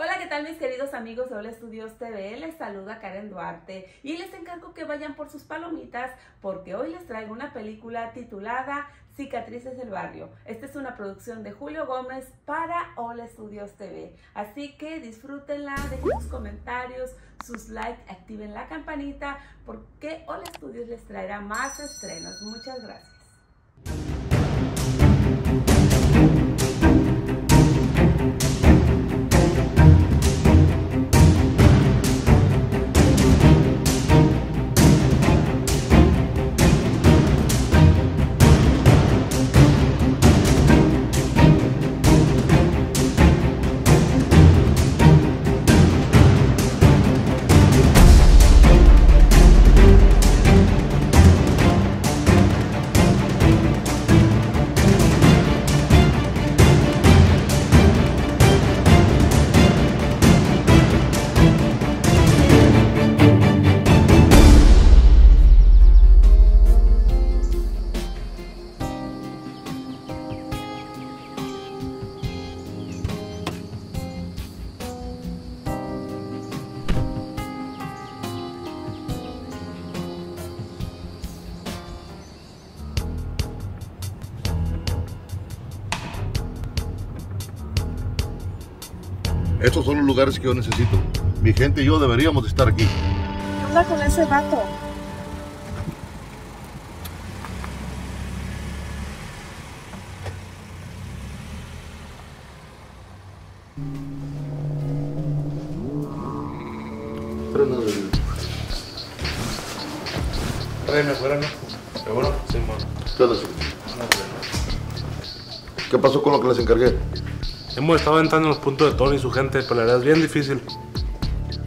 Hola, ¿qué tal mis queridos amigos de Hola Estudios TV? Les saluda Karen Duarte y les encargo que vayan por sus palomitas porque hoy les traigo una película titulada Cicatrices del Barrio. Esta es una producción de Julio Gómez para Hola Estudios TV. Así que disfrútenla, dejen sus comentarios, sus likes, activen la campanita porque Hola Estudios les traerá más estrenos. Muchas gracias. Lugares que yo necesito. Mi gente y yo deberíamos de estar aquí. ¿Qué onda con ese vato? Tráeme afuera, ¿no? ¿Seguro? Sí, man. ¿Qué onda, chico? ¿Qué pasó con lo que les encargué? Hemos estado entrando en los puntos de Tony y su gente, pero la verdad es bien difícil.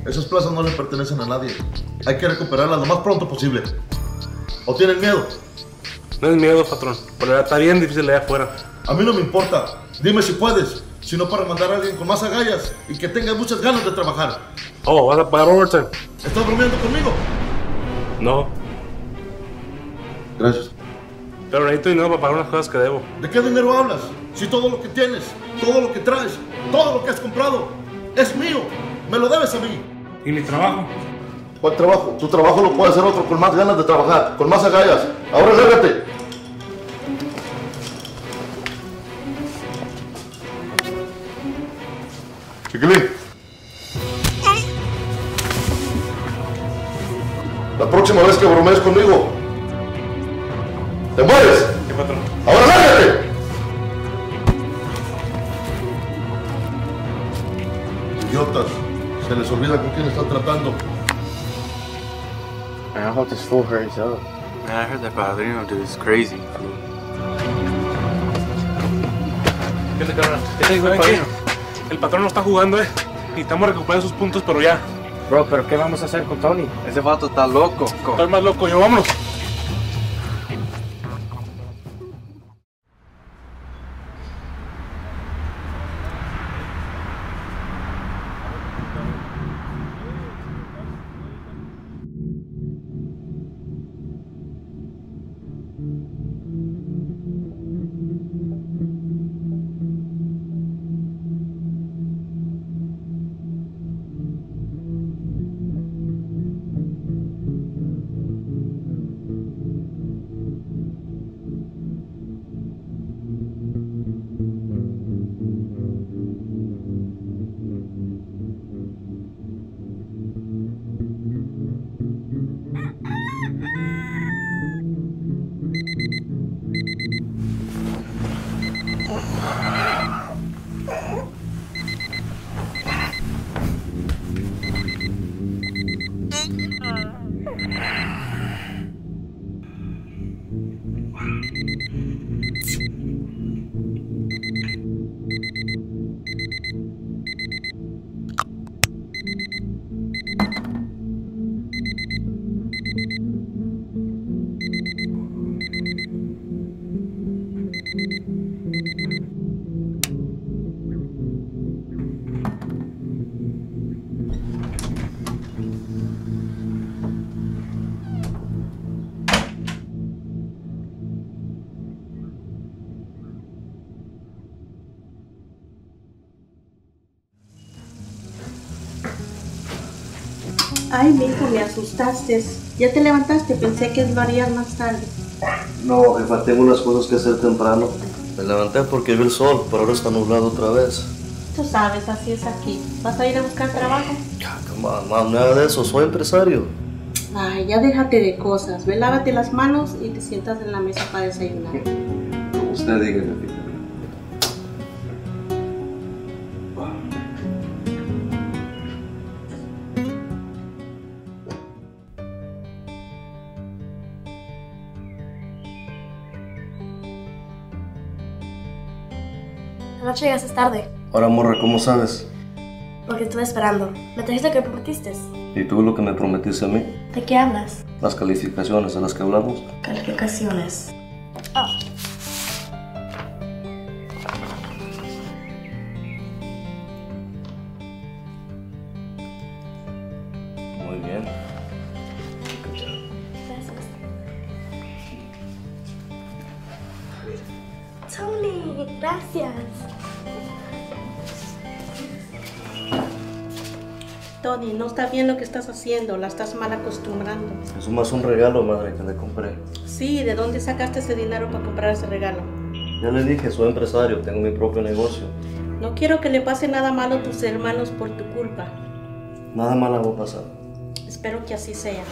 Esas plazas no le pertenecen a nadie. Hay que recuperarlas lo más pronto posible. ¿O tienen miedo? No es miedo, patrón, pero está bien difícil allá afuera. A mí no me importa. Dime si puedes. Si no, para mandar a alguien con más agallas y que tenga muchas ganas de trabajar. Oh, ¿vas a pagar overtime? ¿Estás bromeando conmigo? No, Gracias. pero necesito dinero para pagar unas cosas que debo. ¿De qué dinero hablas? Si todo lo que tienes, todo lo que traes, todo lo que has comprado es mío. Me lo debes a mí. ¿Y mi trabajo? ¿Cuál trabajo? Tu trabajo lo puede hacer otro con más ganas de trabajar, con más agallas. Ahora lárgate. Chiquilín. La próxima vez que bromees conmigo, te mueres. Fool hurries up. Man, I heard that Padrino dude is crazy. ¿Qué te? ¿Saben qué? El patrón no está jugando, eh. Necesitamos recuperar esos puntos, pero ya. Bro, pero ¿qué vamos a hacer con Tony? Ese vato está loco. Estoy más loco yo, vámonos. Ay, mijo, me asustaste. Ya te levantaste, pensé que lo harías más tarde. No, jefa, tengo unas cosas que hacer temprano. Me levanté porque vi el sol, pero ahora está nublado otra vez. Tú sabes, así es aquí. ¿Vas a ir a buscar trabajo? Mamá, nada de eso, soy empresario. Ay, ya déjate de cosas. Ve, lávate las manos y te sientas en la mesa para desayunar. Como usted diga, llegaste tarde, Ahora, morra, ¿cómo sabes? porque estuve esperando. Me trajiste lo que prometiste. ¿Y tú lo que me prometiste a mí? ¿De qué hablas? Las calificaciones de las que hablamos. Calificaciones. No está bien lo que estás haciendo. La estás mal acostumbrando. Es más un regalo, madre, que le compré. Sí, ¿de dónde sacaste ese dinero para comprar ese regalo? Ya le dije, soy empresario, tengo mi propio negocio. No quiero que le pase nada malo a tus hermanos por tu culpa. Nada malo va a pasar. Espero que así sea.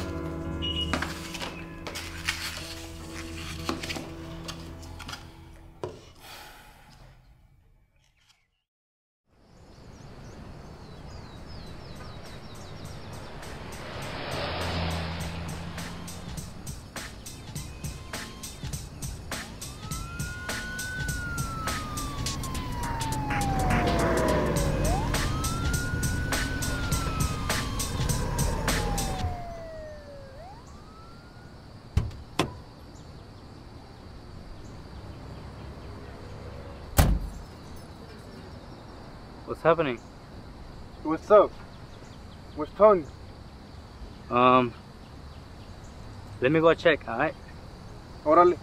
What's happening? What's up? What's Tony? Um, let me go check, alright? Órale.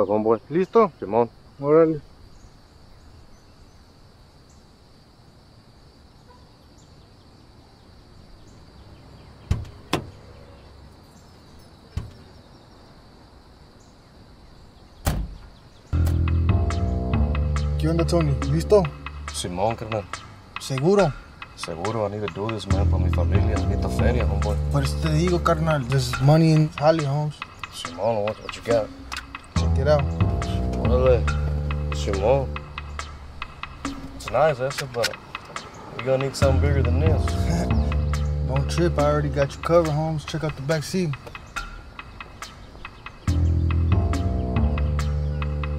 So, homeboy. ¿Listo? Simón. Órale. ¿Qué onda, Tony? ¿Listo? Simón, carnal. ¿Seguro? Seguro, I need to do this, man, para mi familia. Necesito feria, homeboy. Por eso te digo, carnal. There's money in Holly Homes. Simón, what, what you got? Check it out. Órale. Simón. It's nice, that's eso, but we're gonna need something bigger than this. Don't trip. I already got you covered, Holmes. Check out the back seat.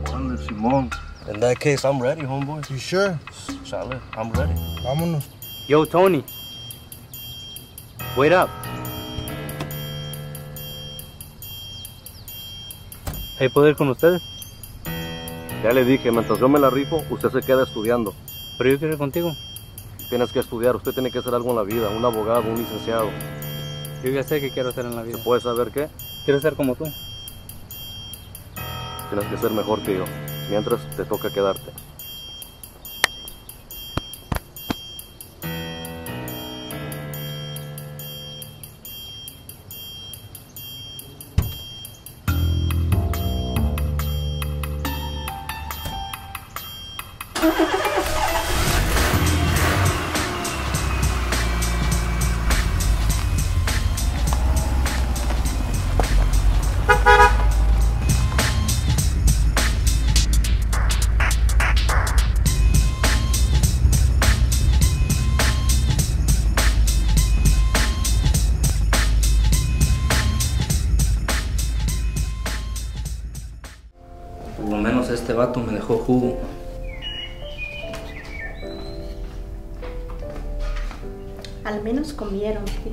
Órale, Simón. In that case, I'm ready, homeboy. You sure? Chale, I'm ready. Vámonos. Yo, Tony. Wait up. ¿Hay poder con ustedes? Ya le dije, mientras yo me la rifo, usted se queda estudiando. Pero yo quiero ir contigo. Tienes que estudiar, usted tiene que hacer algo en la vida, un abogado, un licenciado. Yo ya sé qué quiero hacer en la vida. ¿Puedes saber qué? Quiero ser como tú. Tienes que ser mejor que yo. Mientras te toca quedarte.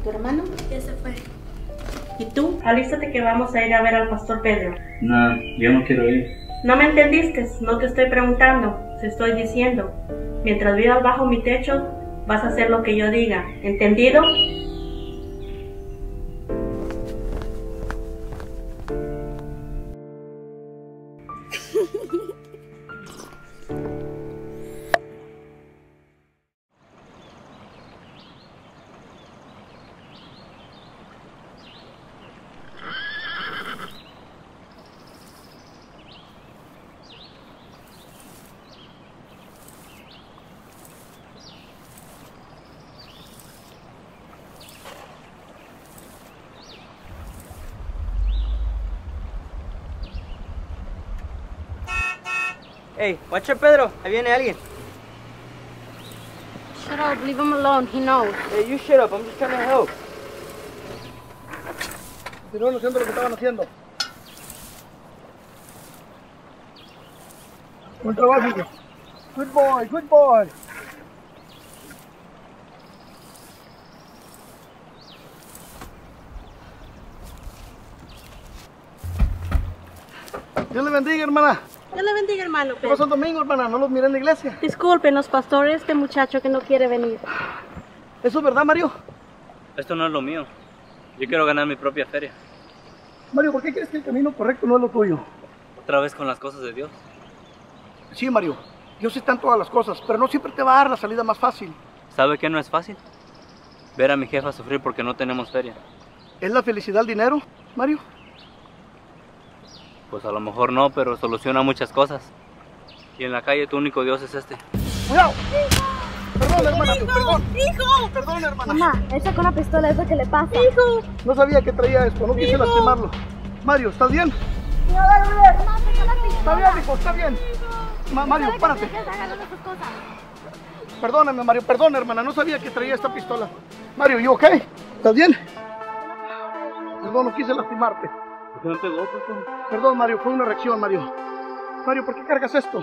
Tu hermano? Ya se fue. ¿Y tú? Alístate que vamos a ir a ver al pastor Pedro. No, yo no quiero ir. No me entendiste, no te estoy preguntando, te estoy diciendo. Mientras vivas bajo mi techo, vas a hacer lo que yo diga. ¿Entendido? Watch out, Pedro. Ahí viene alguien. Shut up, leave him alone. He knows. Hey, you shut up. I'm just trying to help. Continúen haciendo lo que estaban haciendo. Buen trabajo, hijo. Good boy, good boy. Dios le bendiga, hermana. Dios le bendiga, hermano. ¿Qué pasó el domingo, hermana? ¿No los miré en la iglesia? Disculpen los pastores, este muchacho que no quiere venir. ¿Eso es verdad, Mario? Esto no es lo mío. Yo quiero ganar mi propia feria. Mario, ¿por qué crees que el camino correcto no es lo tuyo? Otra vez con las cosas de Dios. Sí, Mario. Dios está en todas las cosas, pero no siempre te va a dar la salida más fácil. ¿Sabe qué no es fácil? Ver a mi jefa sufrir porque no tenemos feria. ¿Es la felicidad el dinero, Mario? Pues a lo mejor no, pero soluciona muchas cosas. Y en la calle tu único Dios es este. ¡Cuidado! Perdón, hermana, perdón. ¡Hijo! Perdón, hermana. Mamá, él sacó una pistola, es lo que le pasa. ¡Hijo! No sabía que traía esto, no quise Hijo. lastimarlo. Mario, ¿estás bien? No, sacó la pistola. Está bien, hijo, está bien. Ma- Mario, párate. Perdóname, Mario, perdón, hermana, no sabía que traía esta pistola. Mario, ¿you ok? ¿Estás bien? Perdón, no quise lastimarte. ¿Por qué me pegó, Perdón, Mario, fue una reacción, Mario. Mario, ¿por qué cargas esto?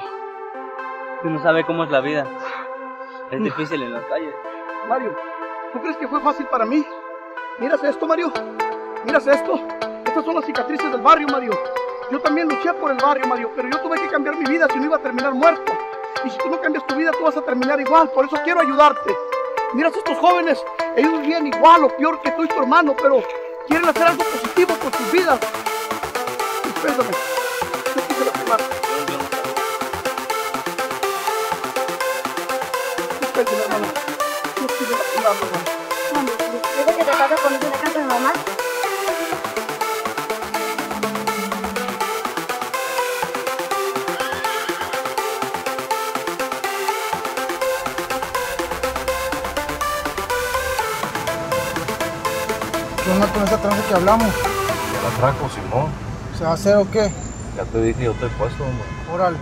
Tú no sabes cómo es la vida. Es difícil en las calles. Mario, ¿tú crees que fue fácil para mí? Miras esto, Mario. Miras esto. Estas son las cicatrices del barrio, Mario. Yo también luché por el barrio, Mario, pero yo tuve que cambiar mi vida si no iba a terminar muerto. Y si tú no cambias tu vida, tú vas a terminar igual. Por eso quiero ayudarte. Miras a estos jóvenes, ellos viven igual o peor que tú y tu hermano, pero quieren hacer algo positivo con sus vidas. Lastimarte. Discúlpeme, hermano. No quise lastimarlo, hermano. Mami, ¿desde que te vas a poner en la casa de onda con esa tranza que hablamos? El atraco, Simón. ¿Se va a hacer o qué? Ya te dije, yo te he puesto, hombre. Órale.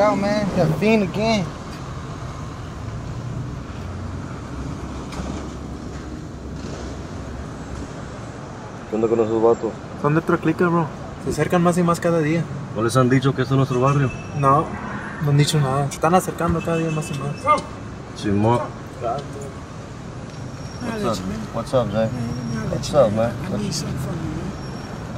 It out, man. That fiend again. ¿Qué onda con esos vatos? Son de clica, bro. Se acercan más y más cada día. ¿No les han dicho que esto es nuestro barrio? No, no han dicho nada. Se están acercando cada día más y más. Simón. What's up? What's up, Jay? What's up, man? From you, man.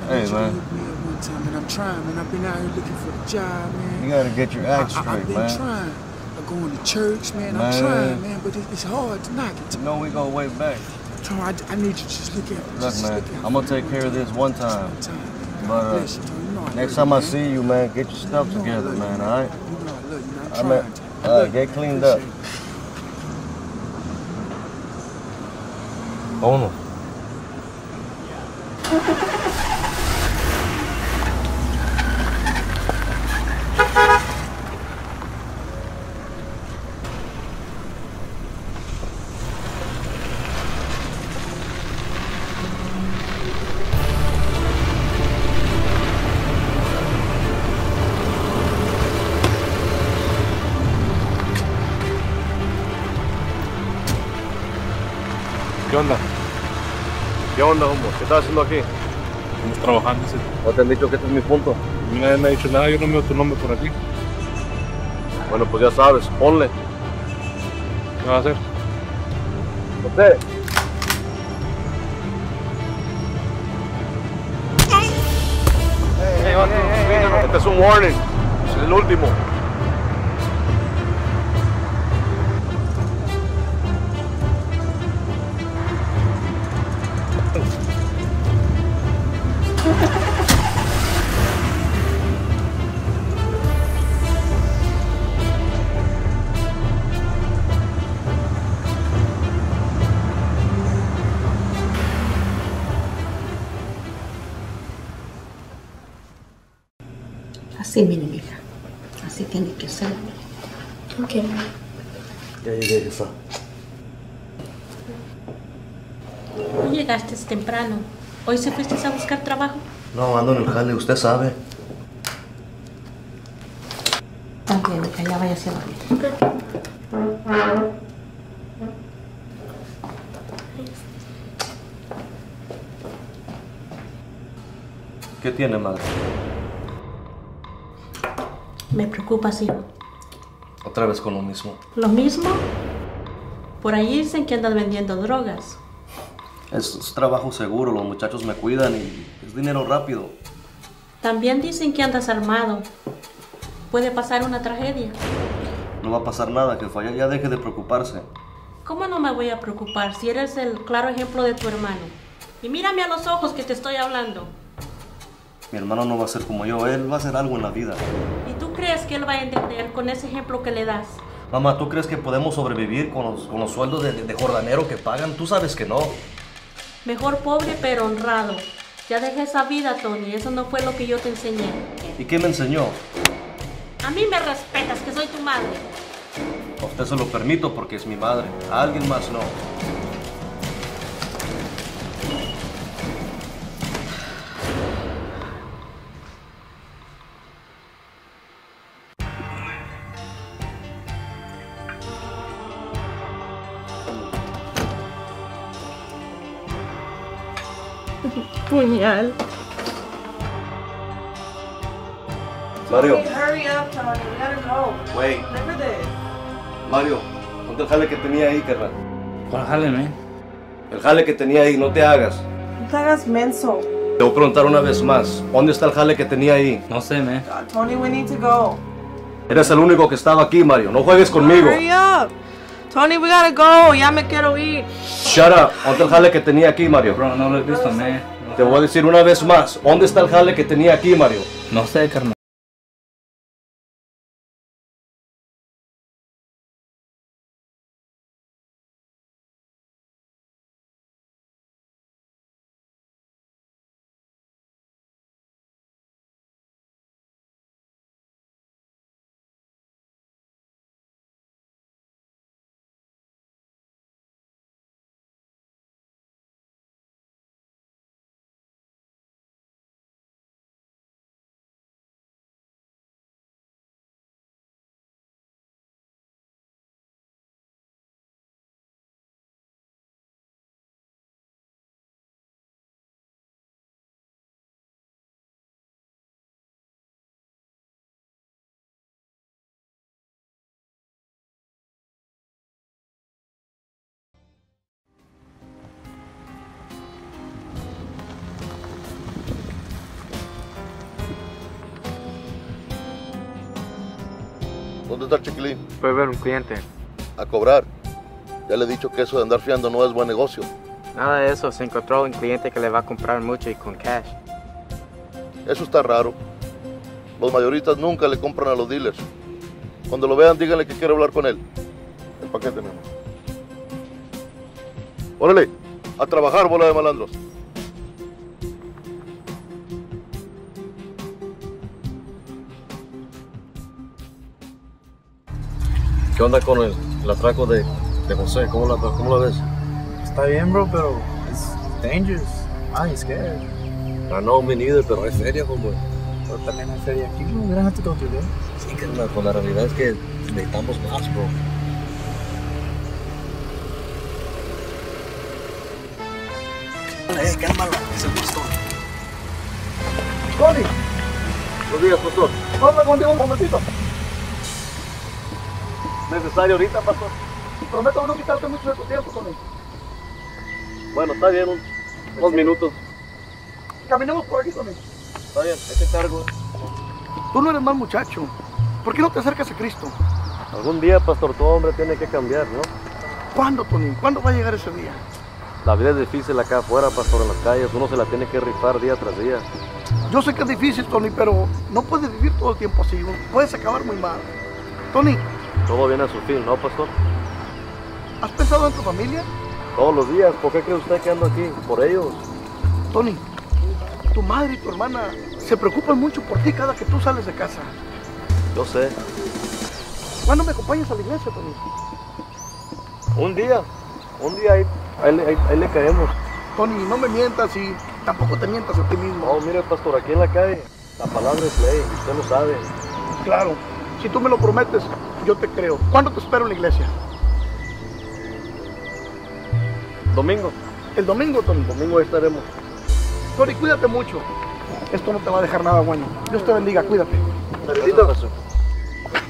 Hey, man. You hook me up one time, and I'm trying, man. I've been out here looking for a job, man. You gotta get your act I, I, I've been man. trying. I'm going to church, man. I'm trying, man, but it, it's hard to knock it. You know we go way back. Tom, I, I need you to just look at me. Look, man, look I'm gonna take care of this one time. But uh, you, You know next time you, I see you, man, get your stuff together, man, alright? You know I love you, man. I'm I trying. mean, Tom. Alright, get cleaned up. Appreciate estás haciendo aquí? Estamos trabajando. ese- ¿No te han dicho que este es mi punto? A mí nadie me ha dicho nada, yo no veo tu nombre por aquí. Bueno, pues ya sabes, ponle. ¿Qué vas a hacer? José. Este es un warning. Es el último. Así, mi hija. Así tiene que ser. Ok. Ya llegué, jefa. Hoy llegaste temprano. ¿Hoy se fuiste a buscar trabajo? No, ando en el jale, usted sabe. Ok, mija, ya vaya a dormir. ¿Qué tiene, madre? Me preocupas, hijo. Otra vez con lo mismo. ¿Lo mismo? Por ahí dicen que andas vendiendo drogas. Es, es trabajo seguro, los muchachos me cuidan y es dinero rápido. También dicen que andas armado. Puede pasar una tragedia. No va a pasar nada, jefa. Ya, ya deje de preocuparse. ¿Cómo no me voy a preocupar si eres el claro ejemplo de tu hermano? Y mírame a los ojos que te estoy hablando. Mi hermano no va a ser como yo, él va a hacer algo en la vida. ¿Y tú crees que él va a entender con ese ejemplo que le das? Mamá, ¿tú crees que podemos sobrevivir con los, con los sueldos de, de, de jordanero que pagan? Tú sabes que no. Mejor pobre pero honrado. Ya dejé esa vida, Tony. Eso no fue lo que yo te enseñé. ¿Y qué me enseñó? A mí me respetas, que soy tu madre. A usted se lo permito porque es mi madre. A alguien más no. Puñal. Mario, Hurry up, Tony. We gotta go. Wait. Remember this. Mario, ponte el jale que tenía ahí, carnal. ¿Cuál jale, man? El jale que tenía ahí, no te hagas. No te hagas menso. Te voy a preguntar una vez más. ¿Dónde está el jale que tenía ahí? No sé, man. Tony, we need to go. Eres el único que estaba aquí, Mario. No juegues conmigo. Hurry up. Tony, we gotta go. Ya me quiero ir. Shut up. ¿Dónde está el jale que tenía aquí, Mario? Bro, no lo he visto, man. Te voy a decir una vez más. ¿Dónde está el jale que tenía aquí, Mario? No sé, carnal. ¿Dónde está el chiquilín? Puede ver un cliente. A cobrar. Ya le he dicho que eso de andar fiando no es buen negocio. Nada de eso, se encontró un cliente que le va a comprar mucho y con cash. Eso está raro. Los mayoristas nunca le compran a los dealers. Cuando lo vean, díganle que quiero hablar con él. El paquete, mi amor. Órale, a trabajar, bola de malandros. ¿Qué onda con el, el atraco de, de José? ¿Cómo la, ¿Cómo la ves? Está bien, bro, pero it's dangerous. I'm scared. I know me neither, pero hay feria, como. Pero también hay feria aquí, bro. We don't have to go there. Sí, carnal, pues la realidad es que necesitamos más, bro. Eh, cálmalo, es el pastor. Tony. Buenos días, pastor. Habla contigo un momentito. ¿Necesario ahorita, pastor? Prometo no quitarte mucho de tu tiempo, Tony. Bueno, está bien, un- unos minutos. Caminemos por aquí, Tony. Está bien, ahí te cargo. Tú no eres mal muchacho. ¿Por qué no te acercas a Cristo? Algún día, pastor, todo hombre tiene que cambiar, ¿no? ¿Cuándo, Tony? ¿Cuándo va a llegar ese día? La vida es difícil acá afuera, pastor, en las calles. Uno se la tiene que rifar día tras día. Yo sé que es difícil, Tony, pero no puedes vivir todo el tiempo así. Puedes acabar muy mal. Tony, Todo viene a su fin, ¿no, pastor? ¿has pensado en tu familia? Todos los días. ¿Por qué cree usted que ando aquí? Por ellos. Tony, tu madre y tu hermana se preocupan mucho por ti cada que tú sales de casa. Yo sé. ¿Cuándo me acompañas a la iglesia, Tony? Un día. Un día ahí, ahí, ahí- ahí le caemos. Tony, no me mientas y tampoco te mientas a ti mismo. Oh, mire, pastor, aquí en la calle, la palabra es ley. Usted lo sabe. Claro, si tú me lo prometes, yo te creo. ¿Cuándo te espero en la iglesia? Domingo. El domingo, Tony. Domingo ahí estaremos. Tony, cuídate mucho. Esto no te va a dejar nada bueno. Dios te bendiga, cuídate. Necesito.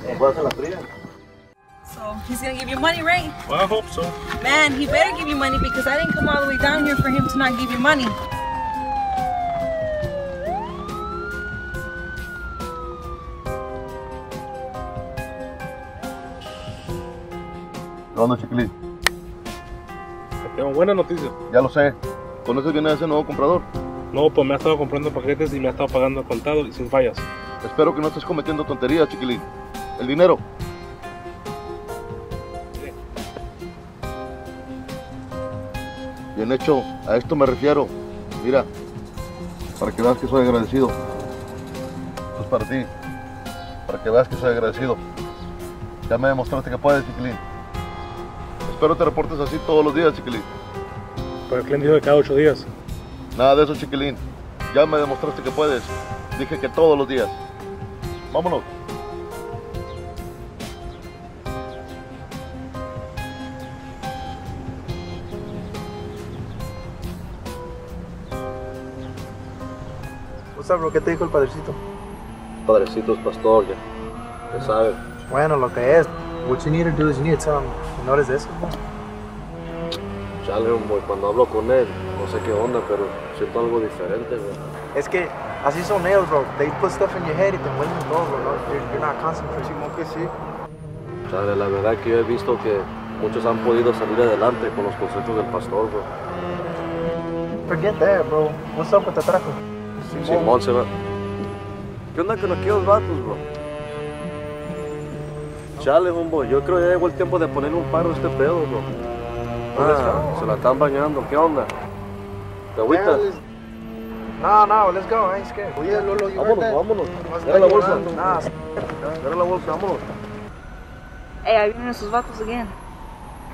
¿Me puede hacer la fría? So he's gonna give you money, right? Well, I hope so. Man, he better give you money because I didn't come all the way down here for him to not give you money. ¿Qué onda, chiquilín? Tengo buena noticia. Ya lo sé. ¿Con eso viene ese nuevo comprador? No, pues me ha estado comprando paquetes y me ha estado pagando al contado y sin fallas. Espero que no estés cometiendo tonterías, chiquilín. El dinero. Bien hecho, a esto me refiero. Mira, para que veas que soy agradecido. Esto es para ti. Para que veas que soy agradecido. Ya me demostraste que puedes, chiquilín. Espero te reportes así todos los días, chiquilín. Pero el cliente dijo de cada ocho días. Nada de eso, chiquilín. Ya me demostraste que puedes. Dije que todos los días. Vámonos. ¿Qué te dijo el padrecito? Padrecitos, pastor, ya. Ya sabe. Bueno, lo que es. What you need to do is you need to tell him, no eres de eso, bro. Chale, hombre, cuando hablo con él, no sé qué onda, pero siento algo diferente, güey. Es que así son ellos, bro. They put stuff in your head y te envuelven todo, bro. No, you're, you're not concentrating. Simón, que sí. Chale, la verdad que yo he visto que muchos han podido salir adelante con los consejos del pastor, bro. Forget that, bro. What's up with the traco? Simón se va. ¿Qué onda con aquellos vatos, bro? Chale, hombre, yo creo que ya llegó el tiempo de ponerle un paro a este pedo, bro. Ah, se la están bañando, ¿qué onda? ¿Te agüitas? No, no, let's go. I ain't scared. Oye, Lolo, you Vámonos, that? vámonos. Agarra la bolsa. Nah, Agarra la bolsa, vámonos. Hey, ahí vienen esos vatos again.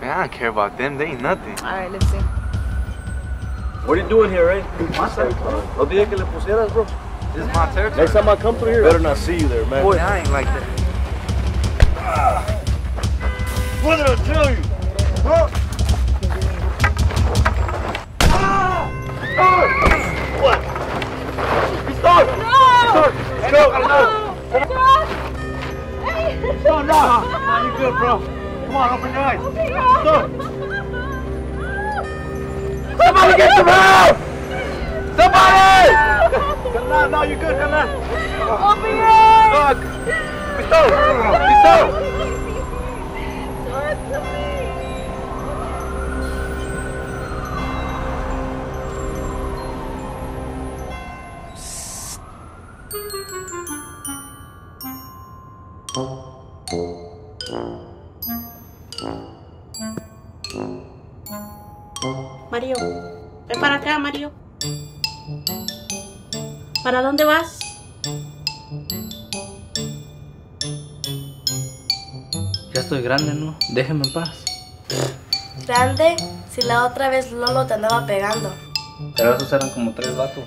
Man, I don't care about them. They ain't nothing. All right, let's see. What are you doing here, eh? No dije que le pusieras, bro. This is my territory. Next time I come through here, better not see you there, man. Boy, I ain't like that. What did I tell you? Huh? What? Stop! Stop! Let's go! Stop! No! No, you good, bro. Come on, open your eyes. Stop! Somebody get them out! Somebody! No, no, you're good, Carla. Open your eyes! Look! Pistol! Pistol! Mario, ven para acá, Mario. ¿Para dónde vas? Estoy grande, ¿no? Déjeme en paz. Grande, si la otra vez Lolo te andaba pegando. Pero esos eran como tres vatos.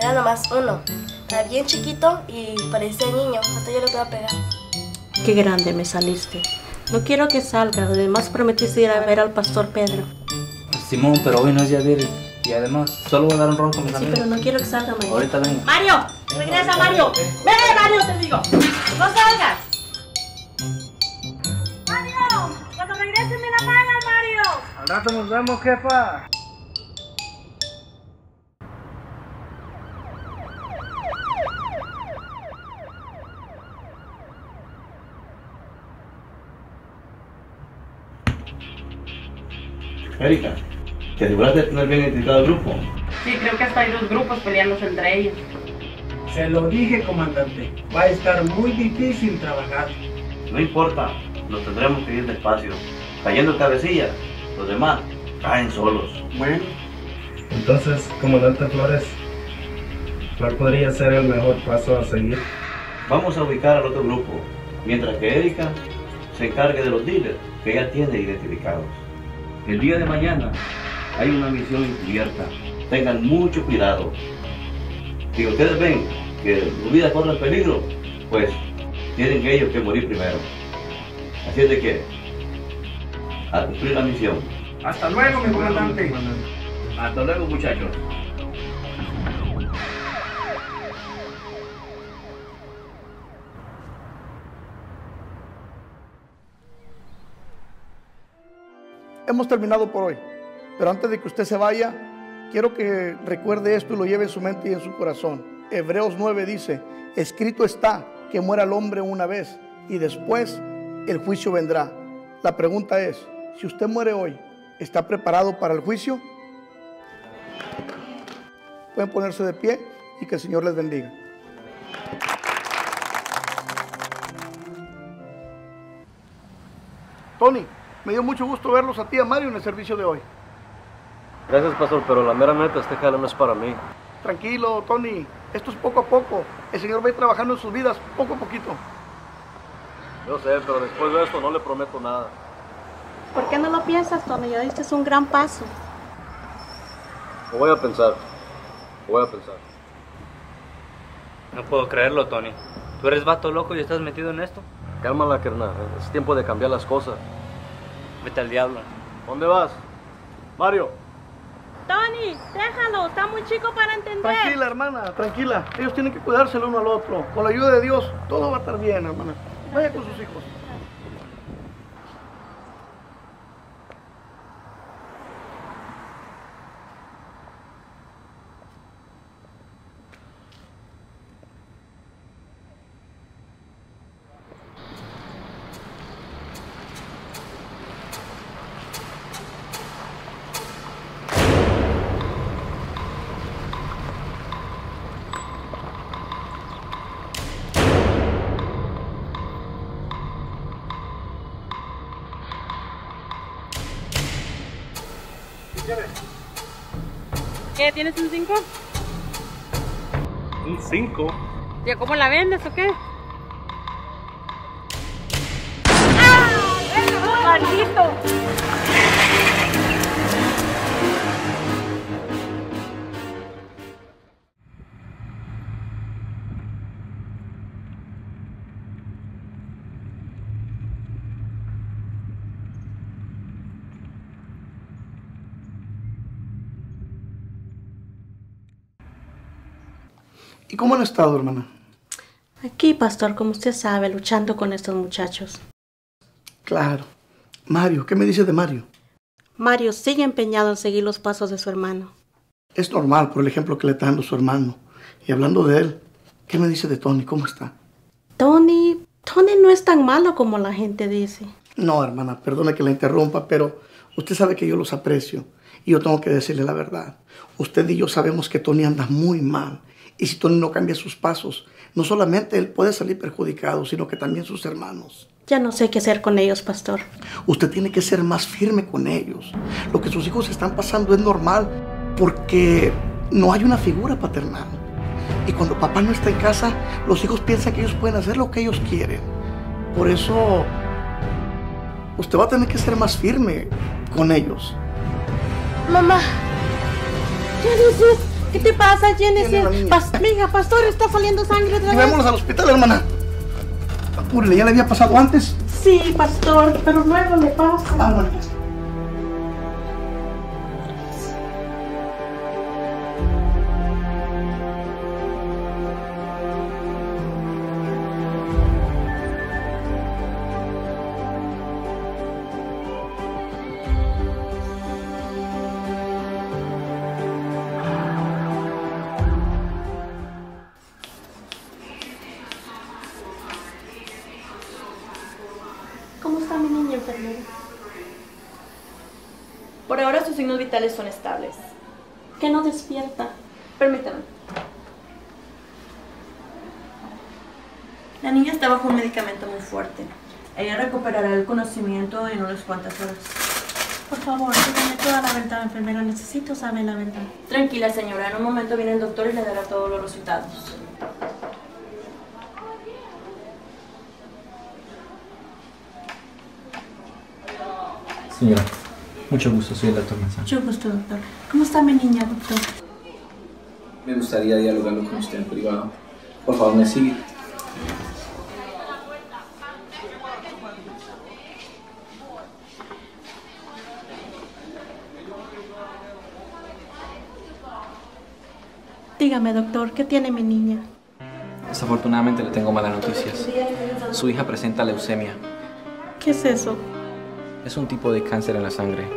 Era nomás uno. Era bien chiquito y parecía niño. Hasta yo le iba a pegar. Qué grande me saliste. No quiero que salga. Además prometiste ir a ver al pastor Pedro. Simón, pero hoy no es día de ir. Y además, solo voy a dar un ron con mis Sí, amigos. pero no quiero que salga mañana. Ahorita vengo. Mario, regresa Mario. Ven, Mario, te digo. No salgas. Al rato nos vemos, jefa. Erika, ¿te aseguraste de tener bien identificado el grupo? Sí, creo que hasta hay dos grupos peleándose entre ellos. Se lo dije, comandante. Va a estar muy difícil trabajar. No importa, nos tendremos que ir despacio. Cayendo cabecilla, los demás caen solos. Bueno, Entonces, comandante Flores, ¿cuál podría ser el mejor paso a seguir? Vamos a ubicar al otro grupo, mientras que Erika se encargue de los dealers que ella tiene identificados. El día de mañana hay una misión encubierta. Tengan mucho cuidado. Si ustedes ven que su vida corre en peligro, pues tienen ellos que morir primero. Así es de que, a cumplir la misión. hasta luego, mi comandante. Hasta luego, muchachos. Hemos terminado por hoy, pero antes de que usted se vaya, quiero que recuerde esto y lo lleve en su mente y en su corazón. Hebreos 9 dice, escrito está que muera el hombre una vez y después el juicio vendrá. La pregunta es, si usted muere hoy, ¿está preparado para el juicio? Pueden ponerse de pie y que el Señor les bendiga. Tony, me dio mucho gusto verlos a ti y a Mario en el servicio de hoy. Gracias, pastor, pero la mera neta, este jale no es para mí. Tranquilo, Tony. Esto es poco a poco. El Señor va a ir trabajando en sus vidas poco a poquito. Yo sé, pero después de esto no le prometo nada. ¿Por qué no lo piensas, Tony? Ya diste un gran paso. Lo voy a pensar. Lo voy a pensar. No puedo creerlo, Tony. ¿Tú eres vato loco y estás metido en esto? Cálmala, carnal. Es tiempo de cambiar las cosas. Vete al diablo. ¿Dónde vas? Mario. Tony, déjalo, está muy chico para entender. Tranquila, hermana, tranquila. Ellos tienen que cuidarse el uno al otro. Con la ayuda de Dios, todo va a estar bien, hermana. Vaya con sus hijos. ¿Tienes un 5? Un 5. ¿Ya cómo la vendes o qué? ¿Y cómo han estado, hermana? Aquí, pastor, como usted sabe, luchando con estos muchachos. Claro. Mario, ¿qué me dices de Mario? Mario sigue empeñado en seguir los pasos de su hermano. Es normal por el ejemplo que le está dando su hermano. Y hablando de él, ¿qué me dice de Tony? ¿Cómo está? Tony, Tony no es tan malo como la gente dice. No, hermana, perdone que la interrumpa, pero usted sabe que yo los aprecio y yo tengo que decirle la verdad. Usted y yo sabemos que Tony anda muy mal y si Tony no cambia sus pasos, no solamente él puede salir perjudicado, sino que también sus hermanos. Ya no sé qué hacer con ellos, pastor. Usted tiene que ser más firme con ellos. Lo que sus hijos están pasando es normal porque no hay una figura paternal. Y cuando papá no está en casa, los hijos piensan que ellos pueden hacer lo que ellos quieren. Por eso, usted va a tener que ser más firme con ellos. Mamá. Genesis, ¿qué te pasa, Genesis? Pas- Mija, pastor, está saliendo sangre otra vez. Llevémoslos al hospital, hermana. Apúrele, ¿ya le había pasado antes? Sí, pastor, pero luego le pasa. Ah, signos vitales son estables. Que no despierta. Permítame. La niña está bajo un medicamento muy fuerte. Ella recuperará el conocimiento en unas cuantas horas. Por favor, dígame toda la verdad, enfermera. Necesito saber la verdad. Tranquila, señora. En un momento viene el doctor y le dará todos los resultados. Señora, mucho gusto, soy el doctor Manzano. Mucho gusto, doctor. ¿Cómo está mi niña, doctor? Me gustaría dialogarlo con usted en privado. Por favor, me sigue. Dígame, doctor, ¿qué tiene mi niña? Desafortunadamente le tengo malas noticias. Su hija presenta leucemia. ¿Qué es eso? Es un tipo de cáncer en la sangre.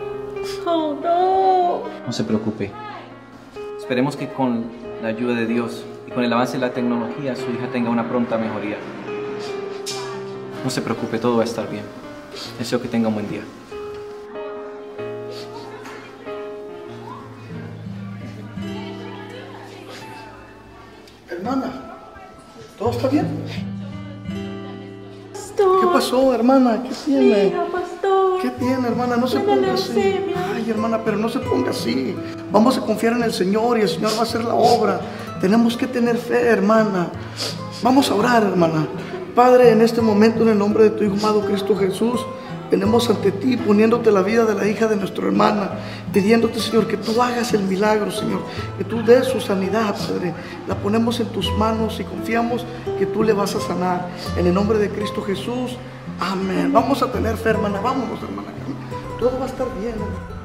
Oh, no. No se preocupe. Esperemos que con la ayuda de Dios y con el avance de la tecnología su hija tenga una pronta mejoría. No se preocupe, todo va a estar bien. Deseo que tenga un buen día. Hermana, ¿todo está bien? ¿Qué pasó, hermana? ¿Qué tiene? Mira. ¿Qué tiene, hermana? No se ponga así. Ay, hermana, pero no se ponga así. Vamos a confiar en el Señor y el Señor va a hacer la obra. Tenemos que tener fe, hermana. Vamos a orar, hermana. Padre, en este momento, en el nombre de tu Hijo amado Cristo Jesús, venimos ante ti poniéndote la vida de la hija de nuestra hermana, pidiéndote, Señor, que tú hagas el milagro, Señor, que tú des su sanidad, Padre. La ponemos en tus manos y confiamos que tú le vas a sanar. En el nombre de Cristo Jesús, amén. Vamos a tener fe, hermana. Vámonos, hermana. Todo va a estar bien. hermana.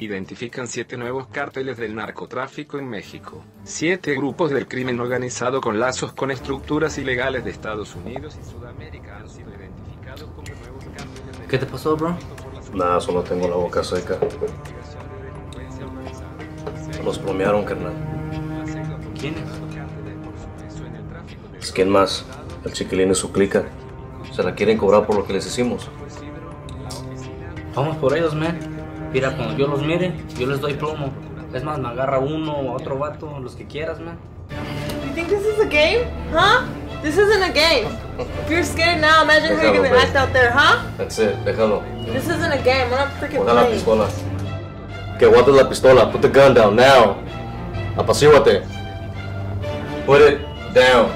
Identifican siete nuevos cárteles del narcotráfico en México. Siete grupos del crimen organizado con lazos con estructuras ilegales de Estados Unidos y Sudamérica han sido identificados como nuevos cárteles de ¿Qué te pasó, bro? Nada, solo tengo la boca seca. Los bromearon, carnal. ¿Quiénes? ¿Es quién más? El chiquilín y su clica. Se la quieren cobrar por lo que les hicimos. Vamos por ellos, man. Mira, cuando yo los mire, yo les doy plomo. Es más, me agarra uno o otro vato, los que quieras, man. You think this is a game? Huh? This isn't a game. If you're scared now, imagine how you're gonna act out there, huh? That's it, déjalo. This isn't a game. We're not freaking playing. Pistola. Que guardes la pistola. Put the gun down now. Apacíguate. Put it down.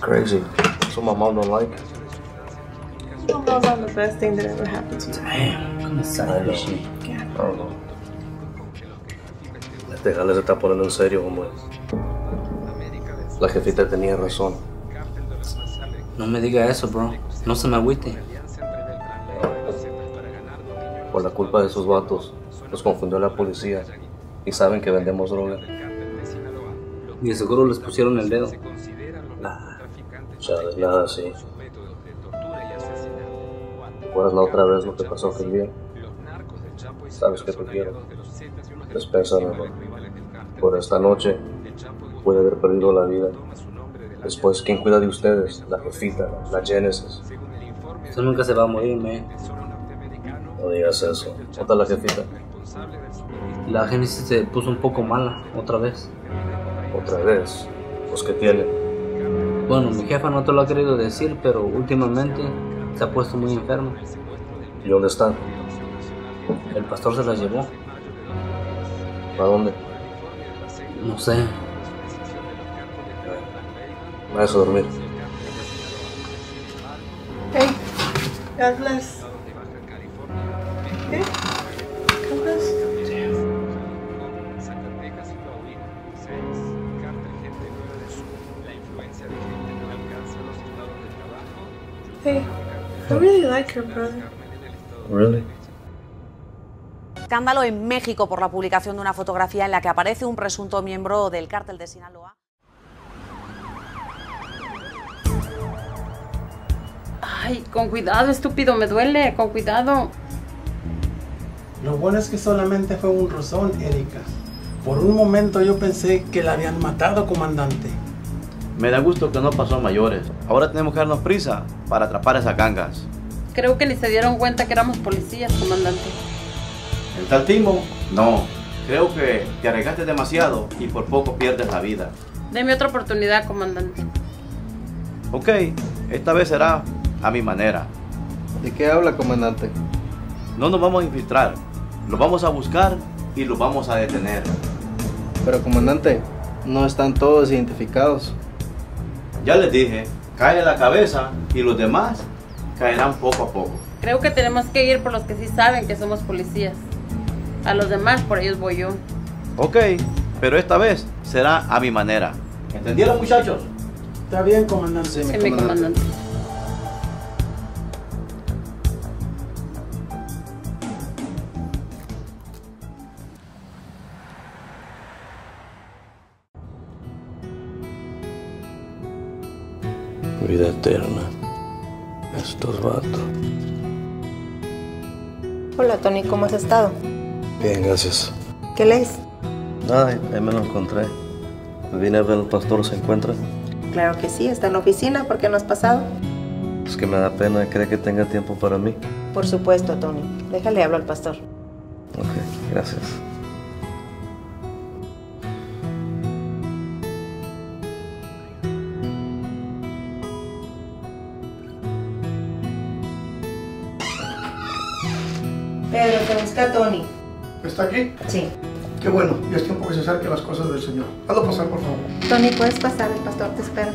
Crazy. So my mom don't like. Football's not the best thing that ever happened to me. Damn, I know. I don't know. Este jale se está poniendo en serio, hombre. La jefita tenía razón. No me diga eso, bro. No se me agüite. Por la culpa de esos vatos, los confundió la policía y saben que vendemos droga. Y de seguro les pusieron el dedo. Chale, nada así. ¿Te acuerdas la otra vez lo que pasó aquel día? Sabes que te quiero. Despésame, bro. Por esta noche pude haber perdido la vida. Después, ¿quién cuida de ustedes? La jefita, la Genesis. Usted nunca se va a morir, man. No digas eso. ¿Dónde está la jefita? La Génesis se puso un poco mala, otra vez. ¿Otra vez? Pues, ¿qué tiene? Bueno, mi jefa no te lo ha querido decir, pero últimamente se ha puesto muy enferma. ¿Y dónde están? El pastor se las llevó. ¿A dónde? No sé. Vayas a dormir. God bless. Okay? God bless. Hey, I really like her brother. Really? Escándalo en México por la publicación de una fotografía en la que aparece un presunto miembro del cártel de Sinaloa. Ay, con cuidado, estúpido, me duele, con cuidado. Lo bueno es que solamente fue un rozón, Erika. Por un momento yo pensé que la habían matado, comandante. Me da gusto que no pasó a mayores. Ahora tenemos que darnos prisa para atrapar a esas gangas. Creo que ni se dieron cuenta que éramos policías, comandante. ¿El tal Timo? No. Creo que te arriesgaste demasiado y por poco pierdes la vida. Deme otra oportunidad, comandante. Ok, esta vez será a mi manera. ¿De qué habla, comandante? No nos vamos a infiltrar. Los vamos a buscar y los vamos a detener. Pero, comandante, no están todos identificados. Ya les dije, cae la cabeza y los demás caerán poco a poco. Creo que tenemos que ir por los que sí saben que somos policías. A los demás, por ellos voy yo. Ok, pero esta vez será a mi manera. ¿Entendieron, muchachos? Está bien, comandante. Sí, mi comandante. ¿Cómo has estado? Bien, gracias. ¿Qué lees? Nada, ahí me lo encontré. Vine a ver al pastor, ¿se encuentra? Claro que sí, está en la oficina. ¿Por qué no has pasado? Es que me da pena, ¿cree que tenga tiempo para mí? Por supuesto, Tony. Déjale hablar al pastor. Ok, gracias. Busca Tony. ¿Está aquí? Sí. Qué bueno, ya es tiempo que se acerque a las cosas del Señor. Hazlo pasar, por favor. Tony, puedes pasar, el pastor te espera.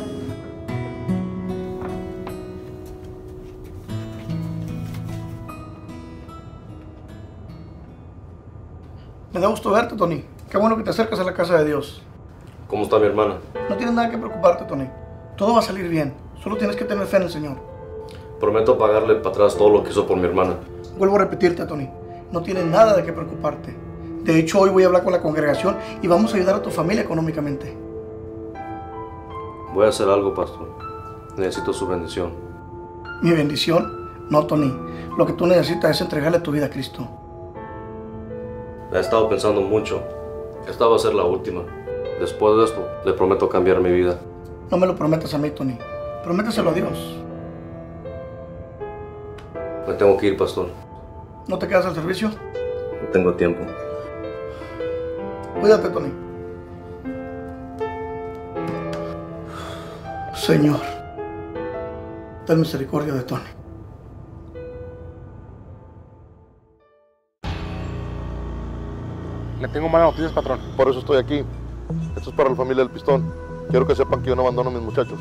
Me da gusto verte, Tony. Qué bueno que te acercas a la casa de Dios. ¿Cómo está mi hermana? No tienes nada que preocuparte, Tony. Todo va a salir bien. Solo tienes que tener fe en el Señor. Prometo pagarle para atrás todo lo que hizo por mi hermana. Vuelvo a repetirte, Tony. No tienes nada de qué preocuparte. De hecho, hoy voy a hablar con la congregación y vamos a ayudar a tu familia económicamente. Voy a hacer algo, pastor. Necesito su bendición. ¿Mi bendición? No, Tony. Lo que tú necesitas es entregarle tu vida a Cristo. He estado pensando mucho. Esta va a ser la última. Después de esto, le prometo cambiar mi vida. No me lo prometas a mí, Tony. Prométeselo a Dios. Me tengo que ir, pastor. ¿No te quedas al servicio? No tengo tiempo. Cuídate, Tony. Señor, ten misericordia de Tony. Le tengo malas noticias, patrón. Por eso estoy aquí. Esto es para la familia del pistón. Quiero que sepan que yo no abandono a mis muchachos.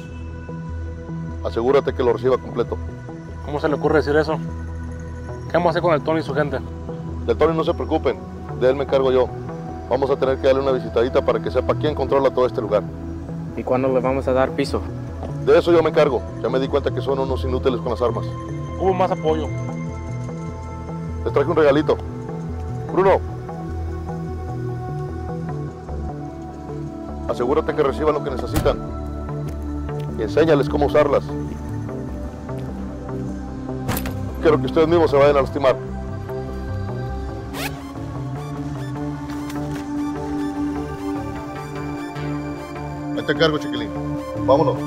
Asegúrate que lo reciba completo. ¿Cómo se le ocurre decir eso? ¿Qué vamos a hacer con el Tony y su gente? Del Tony no se preocupen. De él me encargo yo. Vamos a tener que darle una visitadita para que sepa quién controla todo este lugar. ¿Y cuándo le vamos a dar piso? De eso yo me encargo. Ya me di cuenta que son unos inútiles con las armas. Hubo más apoyo. Les traje un regalito. Bruno. Asegúrate que reciban lo que necesitan. Y enséñales cómo usarlas. Quiero que ustedes mismos se vayan a lastimar. Ahí te encargo, chiquilín. Vámonos.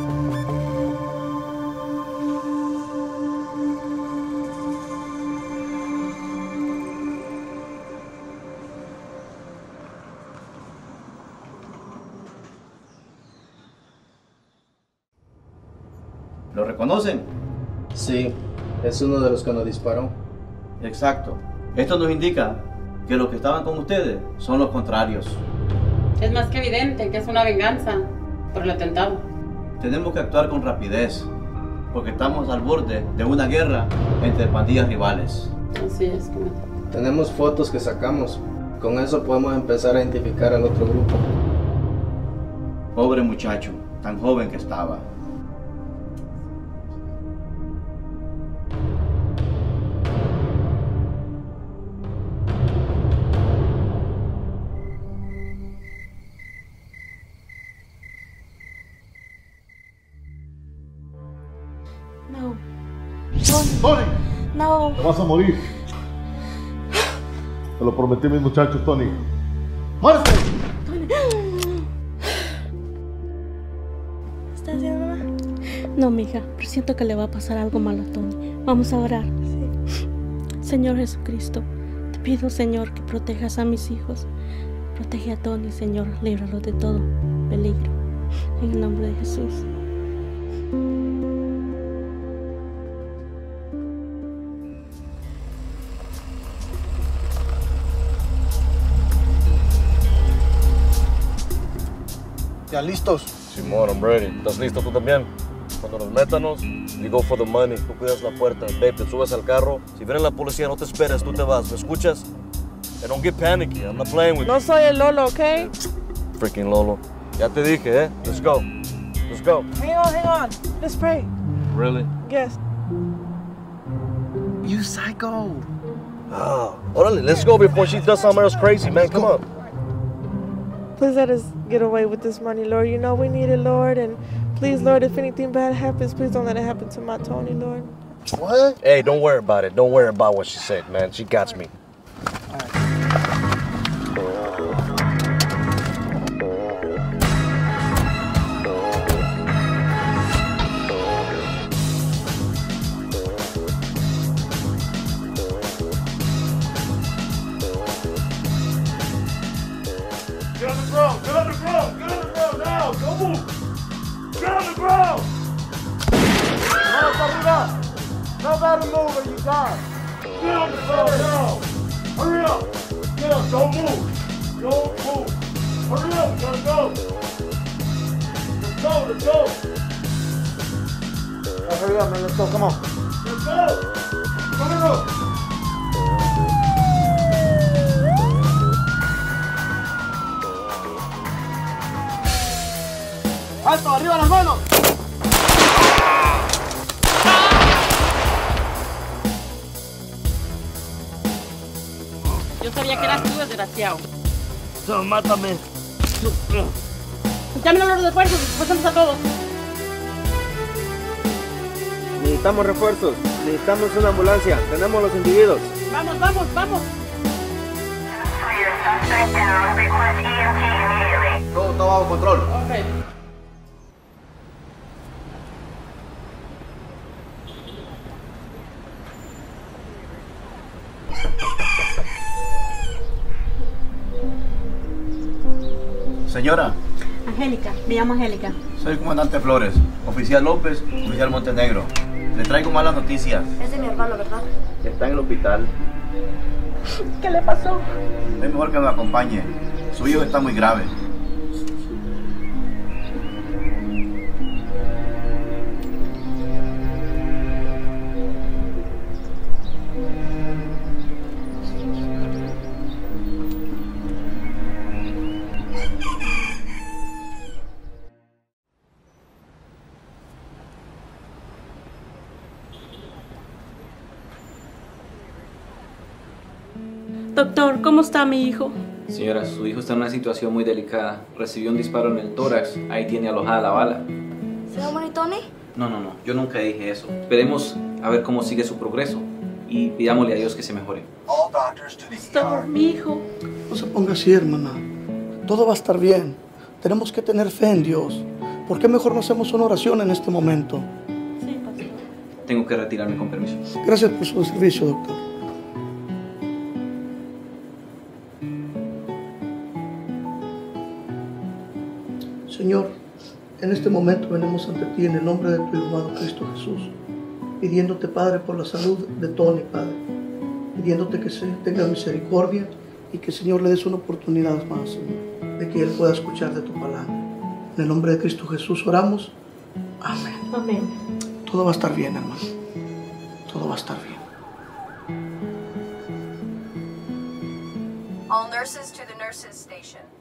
¿Lo reconocen? Sí, es uno de los que nos disparó. Exacto. Esto nos indica que los que estaban con ustedes son los contrarios. Es más que evidente que es una venganza por el atentado. Tenemos que actuar con rapidez, porque estamos al borde de una guerra entre pandillas rivales. Así es, comandante. Tenemos fotos que sacamos. Con eso podemos empezar a identificar al otro grupo. Pobre muchacho, tan joven que estaba. Vas a morir. Te lo prometí a mis muchachos, Tony. ¡Muérete! ¿Estás bien, mamá? No, mija, pero siento que le va a pasar algo malo a Tony. Vamos a orar. Señor Jesucristo, te pido, Señor, que protejas a mis hijos. Protege a Tony, Señor, líbralo de todo peligro. En el nombre de Jesús. ¿Ya listos? Simón, I'm ready. ¿Estás listo tú también? Cuando nos métanos, you go for the money. Tú cuidas la puerta. Babe, te subes al carro. Si viene la policía, no te esperes, tú te vas. ¿Me escuchas? And don't get panicky. I'm not playing with No soy el Lolo, ¿ok? you. Freaking Lolo. Ya te dije, ¿eh? Let's go. Let's go. Hang on, hang on. Let's pray. Really? Yes. You psycho. Ah, órale, let's go before she does something else crazy, man. Come on. Please let us get away with this money, Lord. You know we need it, Lord. And please, Lord, if anything bad happens, please don't let it happen to my Tony, Lord. What? Hey, don't worry about it. Don't worry about what she said, man. She got me. No matter move or you die! Get on the ground now! Hurry up! Get up! Don't move! Don't move! Hurry up! We gotta go! Let's go! Let's go! hurry up, man. Let's go. Come on. Let's go! Come on! Go. ¡Alto! ¡Arriba las manos! Sabía que eras tú, desgraciado. No, mátame. Llamen a los refuerzos, pasamos a todos. Necesitamos refuerzos. Necesitamos una ambulancia. Tenemos los individuos. Vamos, vamos, vamos. Todo está bajo control. Señora, Angélica, me llamo Angélica. soy el comandante Flores, oficial López, oficial Montenegro. Le traigo malas noticias. Es de mi hermano, ¿verdad? Está en el hospital. ¿Qué le pasó? Es mejor que me acompañe. Su hijo está muy grave. ¿Cómo está mi hijo? Señora, su hijo está en una situación muy delicada. Recibió un disparo en el tórax. Ahí tiene alojada la bala. ¿Se va a morir Tony? No, no, no. Yo nunca dije eso. Esperemos a ver cómo sigue su progreso. Y pidámosle a Dios que se mejore. Doctor, mi hijo. No se ponga así, hermana. Todo va a estar bien. Tenemos que tener fe en Dios. ¿Por qué mejor no hacemos una oración en este momento? Tengo que retirarme con permiso. Gracias por su servicio, doctor. Señor, en este momento venimos ante ti en el nombre de tu amado Cristo Jesús, pidiéndote, Padre, por la salud de Tony, Padre, pidiéndote que se tenga misericordia y que, Señor, le des una oportunidad más, Señor, de que Él pueda escuchar de tu palabra. En el nombre de Cristo Jesús oramos. Amén. Amén. Todo va a estar bien, hermano. Todo va a estar bien. All nurses to the nurses station.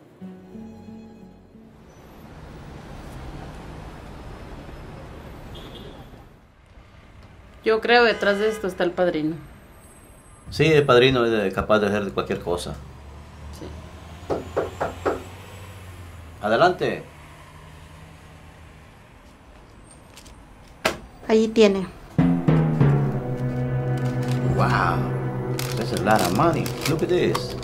Yo creo detrás de esto está el padrino. Sí, el padrino es capaz de hacer cualquier cosa. Sí. Adelante. Allí tiene. Wow. Es That's a lot of money. Look at this.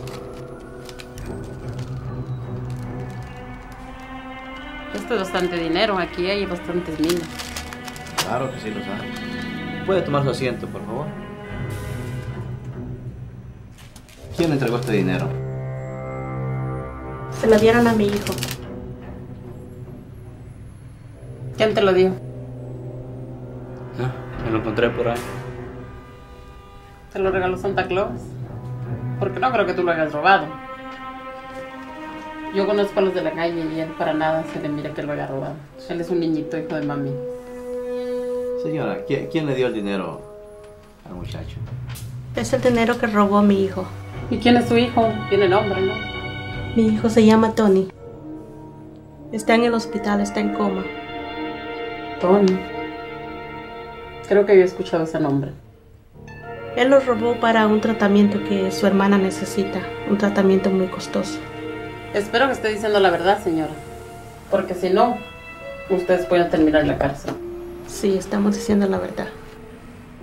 Esto es bastante dinero. Aquí hay bastantes minas. Claro que sí lo sabe. ¿Puede tomar su asiento, por favor? ¿Quién entregó este dinero? Se lo dieron a mi hijo. ¿Quién te lo dio? Ah, me lo encontré por ahí. ¿Te lo regaló Santa Claus? Porque no creo que tú lo hayas robado. Yo conozco a los de la calle y él para nada se le mira que lo haya robado. Él es un niñito hijo de mami. Señora, ¿quién, quién le dio el dinero al muchacho? Es el dinero que robó mi hijo. ¿Y quién es tu hijo? Tiene nombre, ¿no? Mi hijo se llama Tony. Está en el hospital, está en coma. Tony. Creo que había escuchado ese nombre. Él lo robó para un tratamiento que su hermana necesita, un tratamiento muy costoso. Espero que esté diciendo la verdad, señora. Porque si no, ustedes pueden terminar en la cárcel. Sí, estamos diciendo la verdad.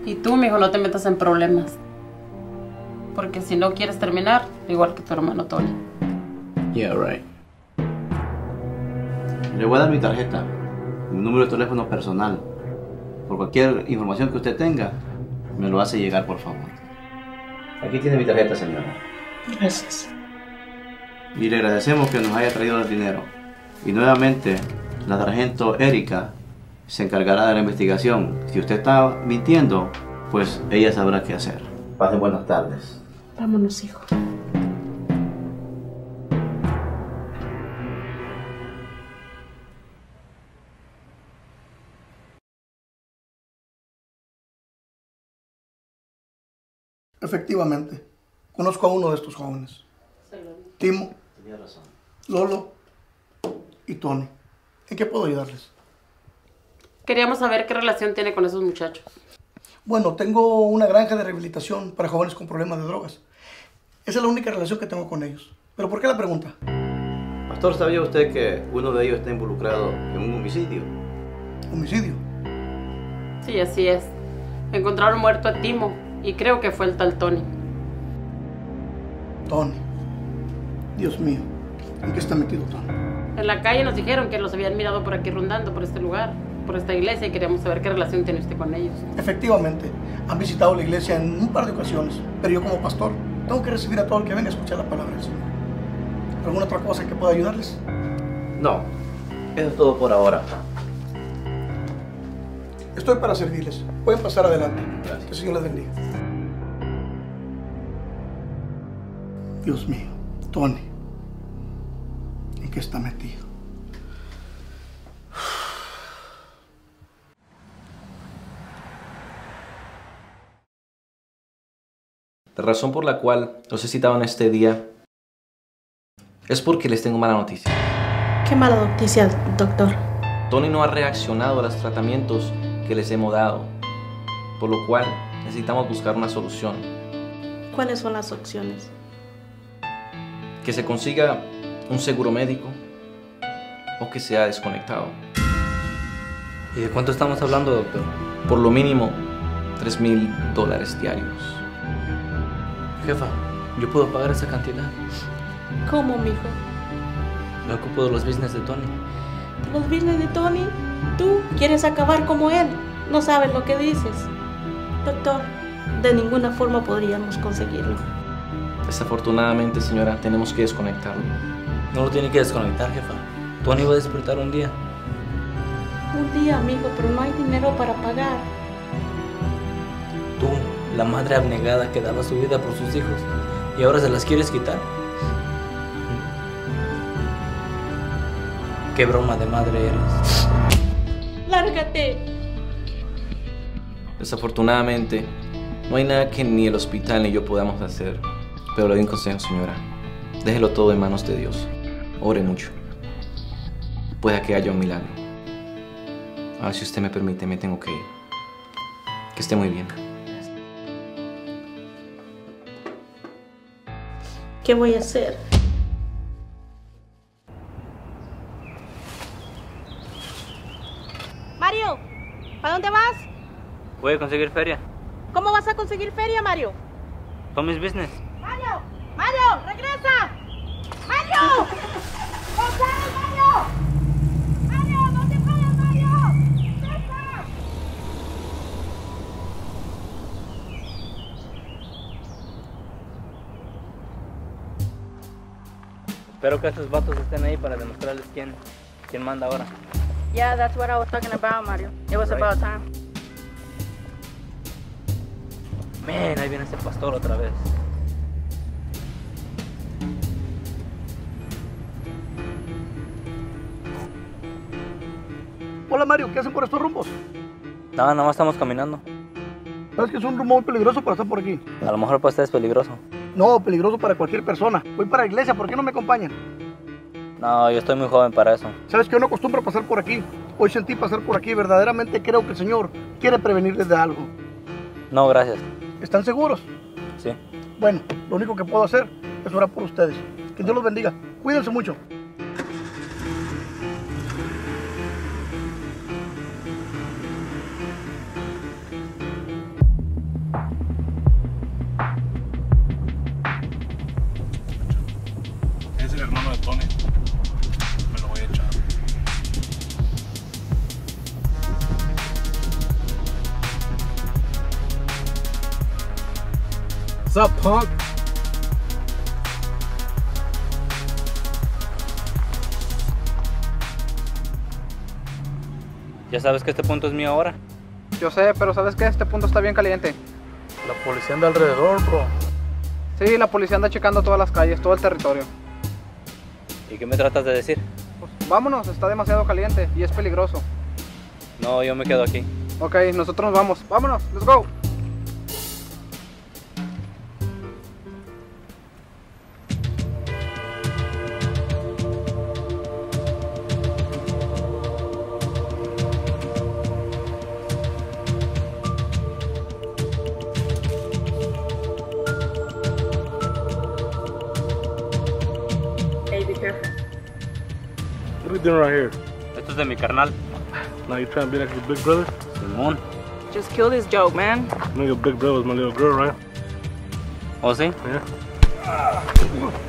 Y tú, mijo, no te metas en problemas. Porque si no quieres terminar, igual que tu hermano Tony. Yeah, right. Le voy a dar mi tarjeta, mi número de teléfono personal. Por cualquier información que usted tenga, me lo hace llegar, por favor. Aquí tiene mi tarjeta, señora. Gracias. Y le agradecemos que nos haya traído el dinero. Y nuevamente, la sargento Erika se encargará de la investigación. Si usted está mintiendo, pues ella sabrá qué hacer. Pasen buenas tardes. Vámonos, hijo. Efectivamente, conozco a uno de estos jóvenes. Timo, Tenía razón. Lolo y Tony. ¿En qué puedo ayudarles? Queríamos saber qué relación tiene con esos muchachos. Bueno, tengo una granja de rehabilitación para jóvenes con problemas de drogas. Esa es la única relación que tengo con ellos. ¿Pero por qué la pregunta? Pastor, ¿sabía usted que uno de ellos está involucrado en un homicidio? ¿Homicidio? Sí, así es. Encontraron muerto a Timo y creo que fue el tal Tony. Tony. Dios mío, ¿en qué está metido Tony? En la calle nos dijeron que los habían mirado por aquí rondando, por este lugar, por esta iglesia y queríamos saber qué relación tiene usted con ellos. Efectivamente, han visitado la iglesia en un par de ocasiones, pero yo como pastor tengo que recibir a todo el que venga a escuchar la palabra del Señor. ¿Alguna otra cosa que pueda ayudarles? No, eso es todo por ahora. Estoy para servirles. Pueden pasar adelante. Que el Señor les bendiga. Dios mío, Tony, ¿en qué está metido? La razón por la cual los he citado en este día es porque les tengo mala noticia. Qué mala noticia, doctor. Tony no ha reaccionado a los tratamientos que les hemos dado, por lo cual necesitamos buscar una solución. ¿Cuáles son las opciones? Que se consiga un seguro médico o que sea desconectado. ¿Y de cuánto estamos hablando, doctor? Por lo mínimo, 3 mil dólares diarios. Jefa, yo puedo pagar esa cantidad. ¿Cómo, mijo? Me ocupo de los business de Tony. ¿Los business de Tony? ¿Tú quieres acabar como él? No sabes lo que dices. Doctor, de ninguna forma podríamos conseguirlo. Desafortunadamente, señora, tenemos que desconectarlo. No lo tiene que desconectar, jefa. Tony va a despertar un día. Un día, amigo, pero no hay dinero para pagar. Tú, la madre abnegada que daba su vida por sus hijos, y ahora se las quieres quitar. Qué broma de madre eres. ¡Lárgate! Desafortunadamente, no hay nada que ni el hospital ni yo podamos hacer. Pero le doy un consejo, señora. Déjelo todo en manos de Dios. Ore mucho. Pueda que haya un milagro. Ahora, si usted me permite, me tengo que ir. Que esté muy bien. ¿Qué voy a hacer? Mario, ¿para dónde vas? Voy a conseguir feria. ¿Cómo vas a conseguir feria, Mario? Tommy's business. ¡Mario! ¡Mario! ¡Regresa! ¡Mario! ¡Gonzalo, Mario! ¡Mario! Espero que estos vatos estén ahí para demostrarles quién, quién manda ahora. Yeah, that's what I was talking about, Mario. It was Right. about time. Man, ahí viene ese pastor otra vez. Hola Mario, ¿qué hacen por estos rumbos? No, nada más estamos caminando. Sabes que es un rumbo muy peligroso para estar por aquí. A lo mejor para usted es peligroso. No, peligroso para cualquier persona. Voy para la iglesia, ¿por qué no me acompañan? No, yo estoy muy joven para eso. Sabes que yo no acostumbro pasar por aquí. Hoy sentí pasar por aquí. Verdaderamente creo que el Señor quiere prevenirles de algo. No, gracias. ¿Están seguros? Sí. Bueno, lo único que puedo hacer es orar por ustedes. Que Dios los bendiga. Cuídense mucho. Up, punk? ¿Ya sabes que este punto es mío ahora? Yo sé, pero ¿sabes qué? Este punto está bien caliente. La policía anda alrededor, bro. Sí, la policía anda checando todas las calles, todo el territorio. ¿Y qué me tratas de decir? Vámonos, está demasiado caliente y es peligroso. No, yo me quedo aquí. Ok, nosotros nos vamos. Vámonos, let's go. What are we doing right here? Esto es de mi carnal. Now you trying to be like your big brother? Simón. Just kill this joke, man. You know your big brother was my little girl, right? ¿Oh, sí? Yeah.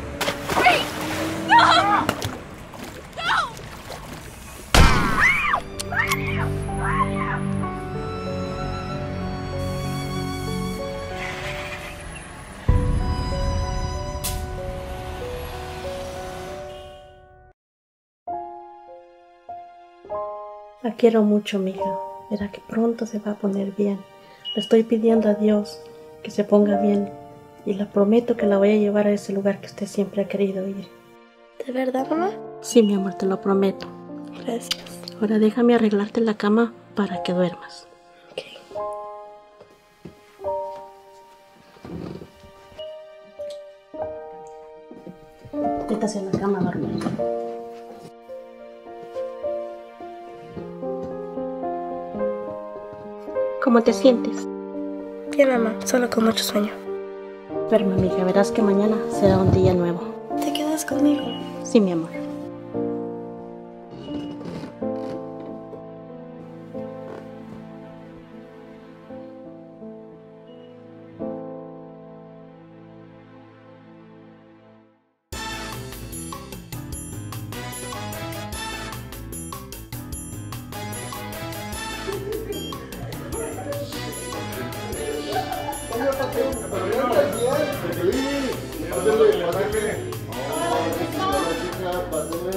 Quiero mucho, mija. Verá que pronto se va a poner bien. Le estoy pidiendo a Dios que se ponga bien y le prometo que la voy a llevar a ese lugar que usted siempre ha querido ir. ¿De verdad, mamá? Sí, mi amor, te lo prometo. Gracias. Ahora déjame arreglarte la cama para que duermas. Métase en la cama a dormir. ¿Cómo te sientes? Bien, mamá, solo con mucho sueño. Duerme, amiga. Verás que mañana será un día nuevo. ¿Te quedas conmigo? Sí, mi amor.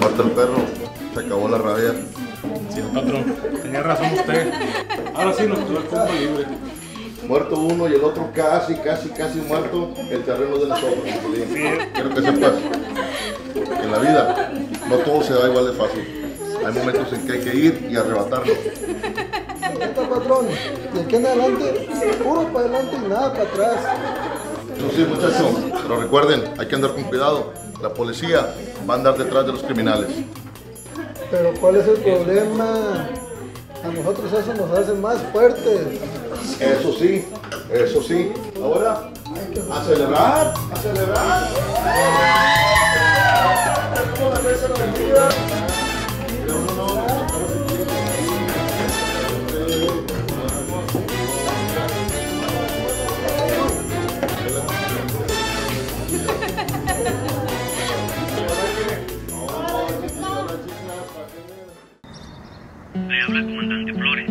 Mata el perro. Se acabó la rabia. Sí, patrón. Tenía razón usted. Ahora sí nos quedó el libre. Muerto uno y el otro casi, casi, casi muerto. El terreno de nosotros, chiquilín. Quiero que sepas que en la vida no todo se da igual de fácil. Hay momentos en que hay que ir y arrebatarlo. patrón. De aquí en adelante, puro para adelante y nada para atrás. Eso sí, muchachos, pero recuerden, hay que andar con cuidado. La policía va a andar detrás de los criminales. Pero ¿cuál es el problema? A nosotros eso nos hace más fuertes. Eso sí, eso sí. Ahora, a celebrar, a celebrar. Le habla el comandante Flores.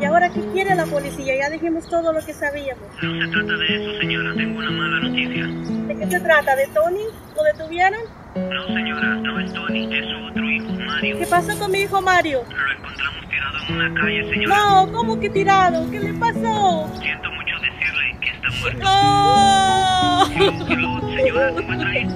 ¿Y ahora qué quiere la policía? Ya dijimos todo lo que sabíamos. No se trata de eso, señora. Tengo una mala noticia. ¿De qué se trata? ¿De Tony? ¿Lo detuvieron? No, señora. No es Tony. Es su otro hijo, Mario. ¿Qué pasó con mi hijo Mario? Lo encontramos tirado en una calle, señora. No, ¿cómo que tirado? ¿Qué le pasó? Siento mucho decirle que está muerto. ¡No! Hello, señora, ¿se encuentra ahí?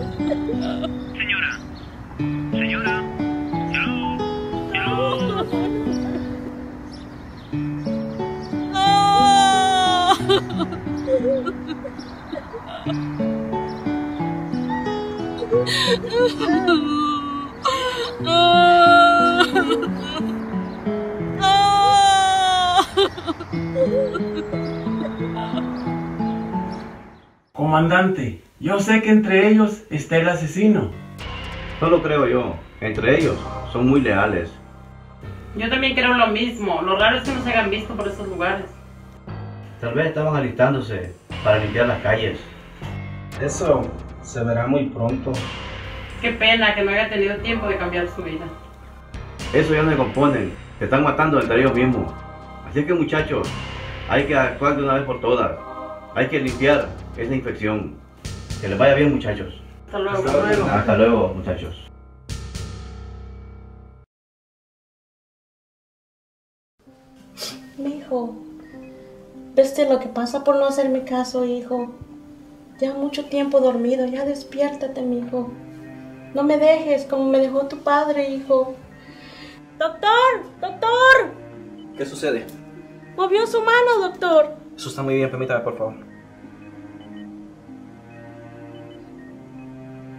Comandante, yo sé que entre ellos está el asesino. No lo creo yo. Entre ellos son muy leales. Yo también creo lo mismo. Lo raro es que no se hayan visto por esos lugares. Tal vez estaban alistándose para limpiar las calles. Eso se verá muy pronto. Qué pena que no haya tenido tiempo de cambiar su vida. Eso ya no se componen. Se están matando entre ellos mismos. Así que muchachos, hay que actuar de una vez por todas. Hay que limpiar esa infección. Que les vaya bien muchachos. Hasta luego. Hasta luego muchachos. Mi hijo, ¿viste lo que pasa por no hacerme caso, hijo? Ya mucho tiempo dormido, ya despiértate, mi hijo. No me dejes como me dejó tu padre, hijo. ¡Doctor! ¡Doctor! ¿Qué sucede? Movió su mano, doctor. Eso está muy bien, permítame, por favor.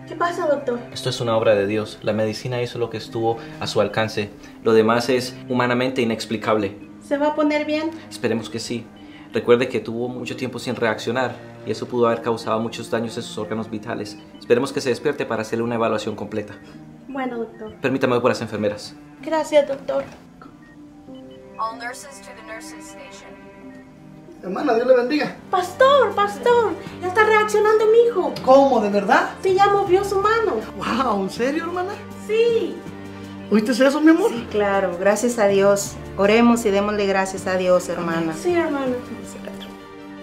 ¿Qué pasa, doctor? Esto es una obra de Dios. La medicina hizo lo que estuvo a su alcance. Lo demás es humanamente inexplicable. ¿Se va a poner bien? Esperemos que sí. Recuerde que tuvo mucho tiempo sin reaccionar y eso pudo haber causado muchos daños en sus órganos vitales. Esperemos que se despierte para hacerle una evaluación completa. Bueno, doctor. Permítame por las enfermeras. Gracias, doctor. All nurses to the nurses station. Hermana, Dios le bendiga. Pastor, pastor, ya está reaccionando mi hijo. ¿Cómo? ¿De verdad? Sí, ya movió su mano. Wow, ¿en serio, hermana? Sí. ¿Oíste eso, mi amor? Sí, claro, gracias a Dios. Oremos y démosle gracias a Dios, hermana. Sí, hermana.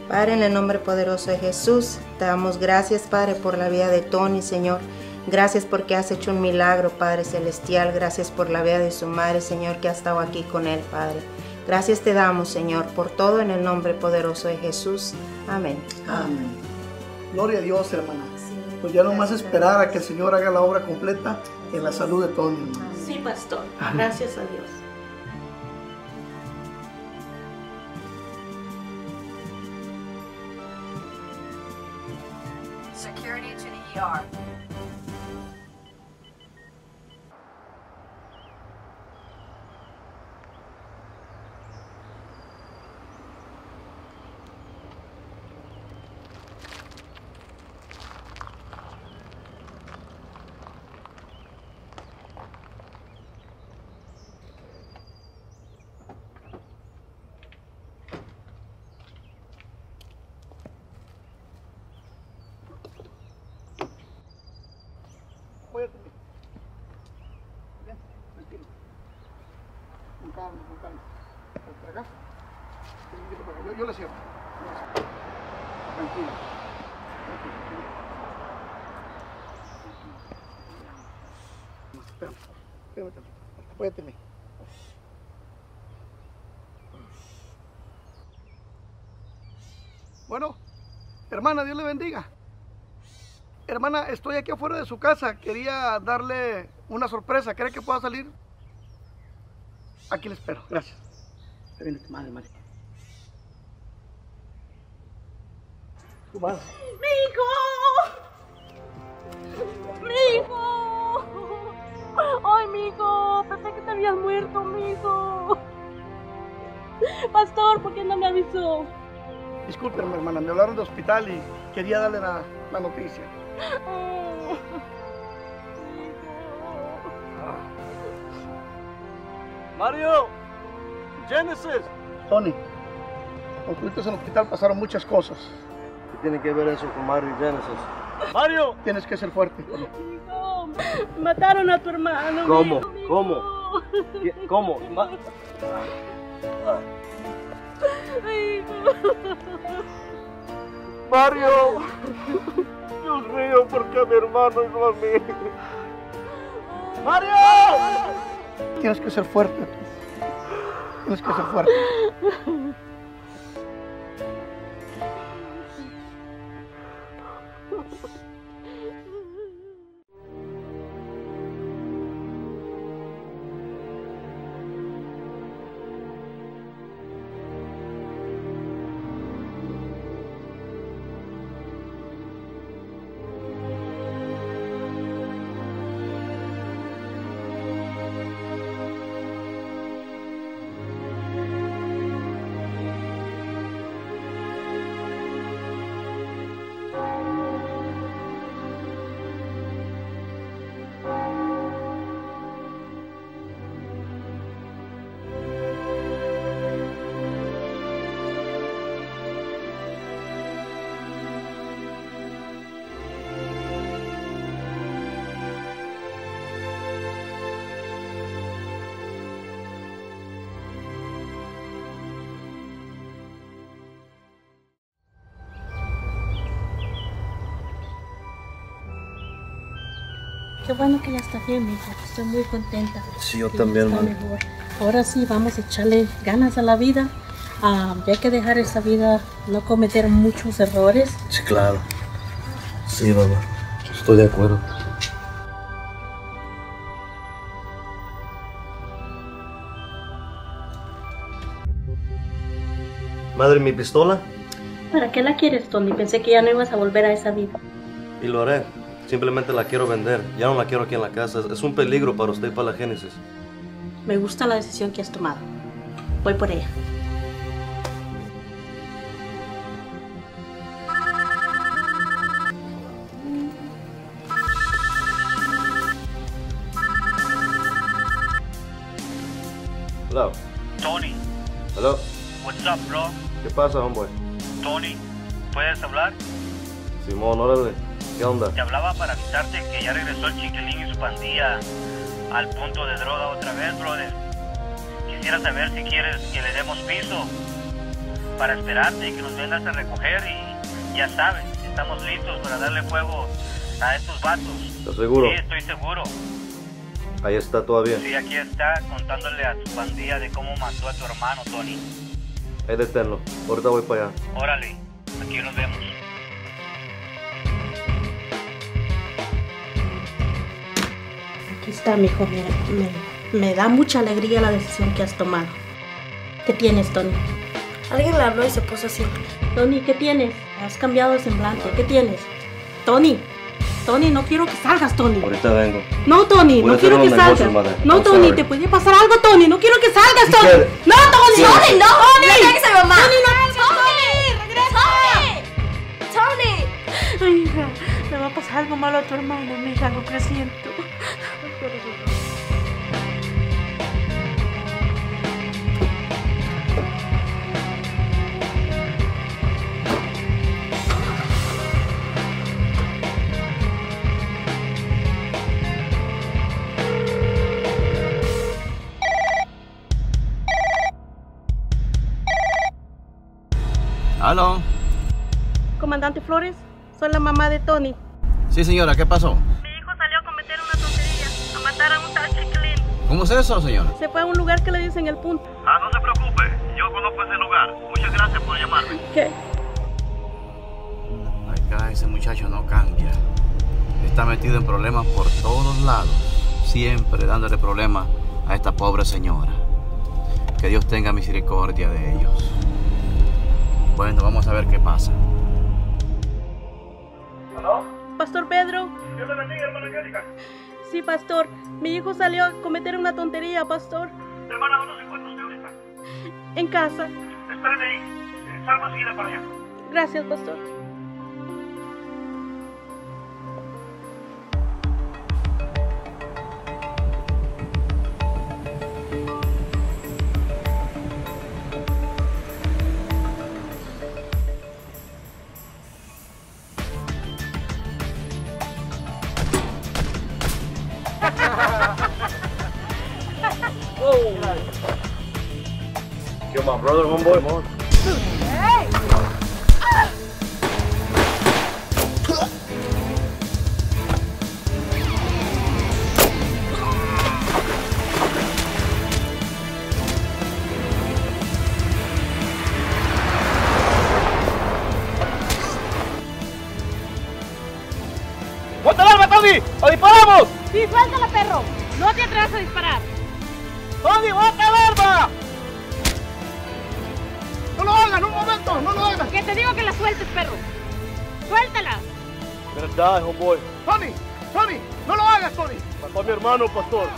Padre, en el nombre poderoso de Jesús, te damos gracias, Padre, por la vida de Tony, Señor. Gracias porque has hecho un milagro, Padre Celestial. Gracias por la vida de su madre, Señor, que ha estado aquí con él, Padre. Gracias te damos, Señor, por todo en el nombre poderoso de Jesús. Amén. Amén. Gloria a Dios, hermana. Pues ya no más esperar a que el Señor haga la obra completa en la salud de Tony. Pastor. Amén. Gracias a Dios. Security to the ER. Apóyate. Bien, tranquilo. Con calma, con calma. Por acá. Un poquito por acá. Yo, yo le cierro. Yo le cierro. Tranquilo. Tranquilo, tranquilo. Espérame, espérame tantito. Apóyate en mí. Bueno, hermana, Dios le bendiga. Hermana, estoy aquí afuera de su casa. Quería darle una sorpresa. ¿Cree que pueda salir? Aquí le espero. Gracias. Viene tu madre, María. Tu madre. ¡Mi hijo! ¡Mi! ¡Ay, mi hijo! Pensé que te habías muerto, mi hijo. Pastor, ¿por qué no me avisó? Discúlpeme, hermana, me hablaron de hospital y quería darle la, la noticia. Mario, Genesis. Tony, cuando estuviste en el hospital pasaron muchas cosas. ¿Qué tiene que ver eso con Mario y Genesis? Mario, tienes que ser fuerte. Tony. Mataron a tu hermano. mi ¿Cómo? hijo, mi ¿Cómo? hijo. ¿Qué- ¿Cómo? Ma- Hijo. Mario. Dios mío, ¿por qué a mi hermano y no a mí? ¡Mario! Tienes que ser fuerte. Tienes que ser fuerte. Qué bueno que ya está bien, mija. Estoy muy contenta. Sí, yo también, mami. mejor. Ahora sí, vamos a echarle ganas a la vida. Ah, ya hay que dejar esa vida, no cometer muchos errores. Sí, claro. Sí, mamá. Estoy de acuerdo. Madre, mi pistola. ¿Para qué la quieres, Tony? Pensé que ya no ibas a volver a esa vida. Y lo haré. Simplemente la quiero vender. Ya no la quiero aquí en la casa. Es un peligro para usted y para la Génesis. Me gusta la decisión que has tomado. Voy por ella. Hello. Tony, Hello. what's up, bro? ¿Qué pasa, hombre? Tony, ¿puedes hablar? Simón, órale. ¿Qué onda? Te hablaba para avisarte que ya regresó el chiquilín y su pandilla al punto de droga otra vez, brother. Quisiera saber si quieres que le demos piso para esperarte y que nos vengas a recoger y ya sabes, estamos listos para darle fuego a estos vatos. ¿Estás seguro? Sí, estoy seguro. Ahí está todavía. Sí, aquí está contándole a su pandilla de cómo mató a tu hermano, Tony. Ahí deténlo. Ahorita voy para allá. Órale, aquí nos vemos. Aquí está, mijo. Mira, me, me da mucha alegría la decisión que has tomado. ¿Qué tienes, Tony? Alguien le habló y se puso así. Tony, ¿qué tienes? Has cambiado de semblante. ¿Qué tienes? Tony, Tony, no quiero que salgas, Tony. Ahorita vengo. No, Tony, Voy no quiero que salgas. No, I'm Tony, sorry. te puede pasar algo, Tony. No quiero que salgas, ¿Qué Tony. quieres? No, Tony. ¿Qué Tony, no, Tony. No dejes a mi mamá. Tony, no. ¡Tony! Ay, hija, le va a pasar algo malo a tu hermano, mi hija, lo presiento. ¿Aló? Comandante Flores, soy la mamá de Tony. Sí, señora, ¿qué pasó? ¿Cómo es eso, señora? Se fue a un lugar que le dicen el punto. Ah, no se preocupe, yo conozco ese lugar. Muchas gracias por llamarme. ¿Qué? Acá ese muchacho no cambia. Está metido en problemas por todos lados. Siempre dándole problemas a esta pobre señora. que Dios tenga misericordia de ellos. Bueno, vamos a ver qué pasa. Pastor Pedro. Dios le bendiga, hermana Angélica. Sí, pastor. Mi hijo salió a cometer una tontería, pastor. Hermana, ¿dónde se encuentra usted ahorita? En casa. Espéreme ahí. Eh, Salgo enseguida para allá. Gracias, pastor. You're my brother, homeboy. ¡Ponte el arma, Tony! ¡O disparamos! Sí, suéltala, perro. No te atrevas a disparar. ¡Tony, bota el arma! ¡No lo hagan! ¡Un momento! ¡No lo hagan! Que te digo que la sueltes, perro. Suéltala. Die, homeboy. ¡Tony! ¡Tony! ¡No lo hagas, Tony! Mató a mi hermano, pastor.